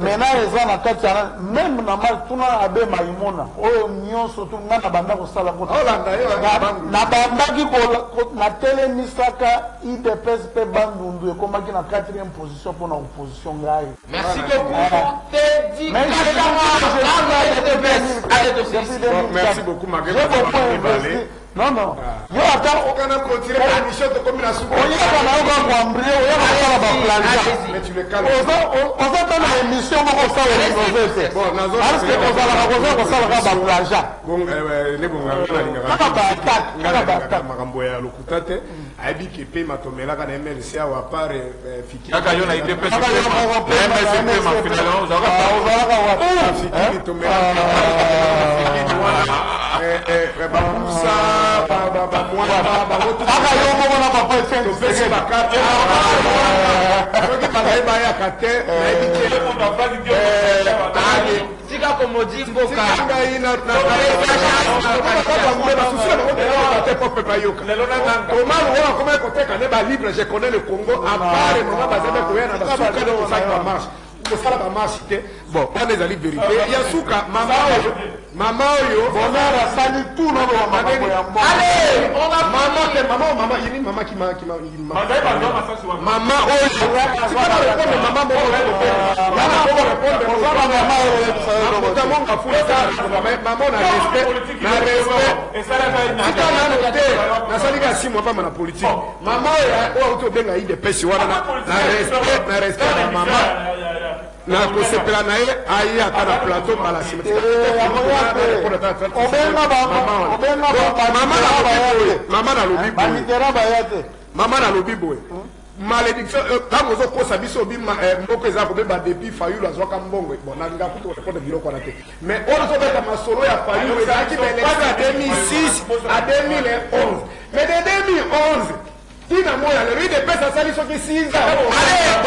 maintenant eza na kati ya même na ma tuna abe maimona oyo nyonso tu nga na banda kosala ngo Na- ko- natelemisaka idps mpe bandundu ekomaki na 4e position mpo na opposition ngai Merci beaucoup. non non. Yo ata oyaka na yo kakwambrie oyaka kosala baplanja oza ta na émission moko osala inove te parceke ozalaka koza kosalaka baplanja makambo ya lokuta te ayebi ke mpe mato omelaka na mlc awa par fikiriozalaka bakusa akayo komona papa efesoki bakayeba ayaka te tika komodi mbokaaomaluwa akoma ekoteka ne balibre je connais le congo apare nonga bazebe koya na basuka ne kosaki bamarche kosala bamarshe te bon wana ezali verité ya suka mama oyo mama oyo bonheur asali tout na loba makambo ya mbongo mama te mama mama yini mama kima kima mama oyo sikana répondre mama moko yana moko répondre mama monga fula mama na respect na respect tika nano te nasalika simu apama na politike mama oyo oyo auti obenga ide pesi wana na- na respect na respect ya mama na kosepela na ye aye ata na plateau mbala nsima mama nalobi boye. Mama nalobi boye. Malédiction ntango ozokosa biso obi eh, moko eza kobeba depuis fayulu azwaka mbongo bon nalinga kutu koreponde biloko wana te. Mais oyo tozobeta masolo ya fayulu ezalaki baélection ya 2006 à 2011 mais de 2011 ntina moya lelo idps asali soki 6 ans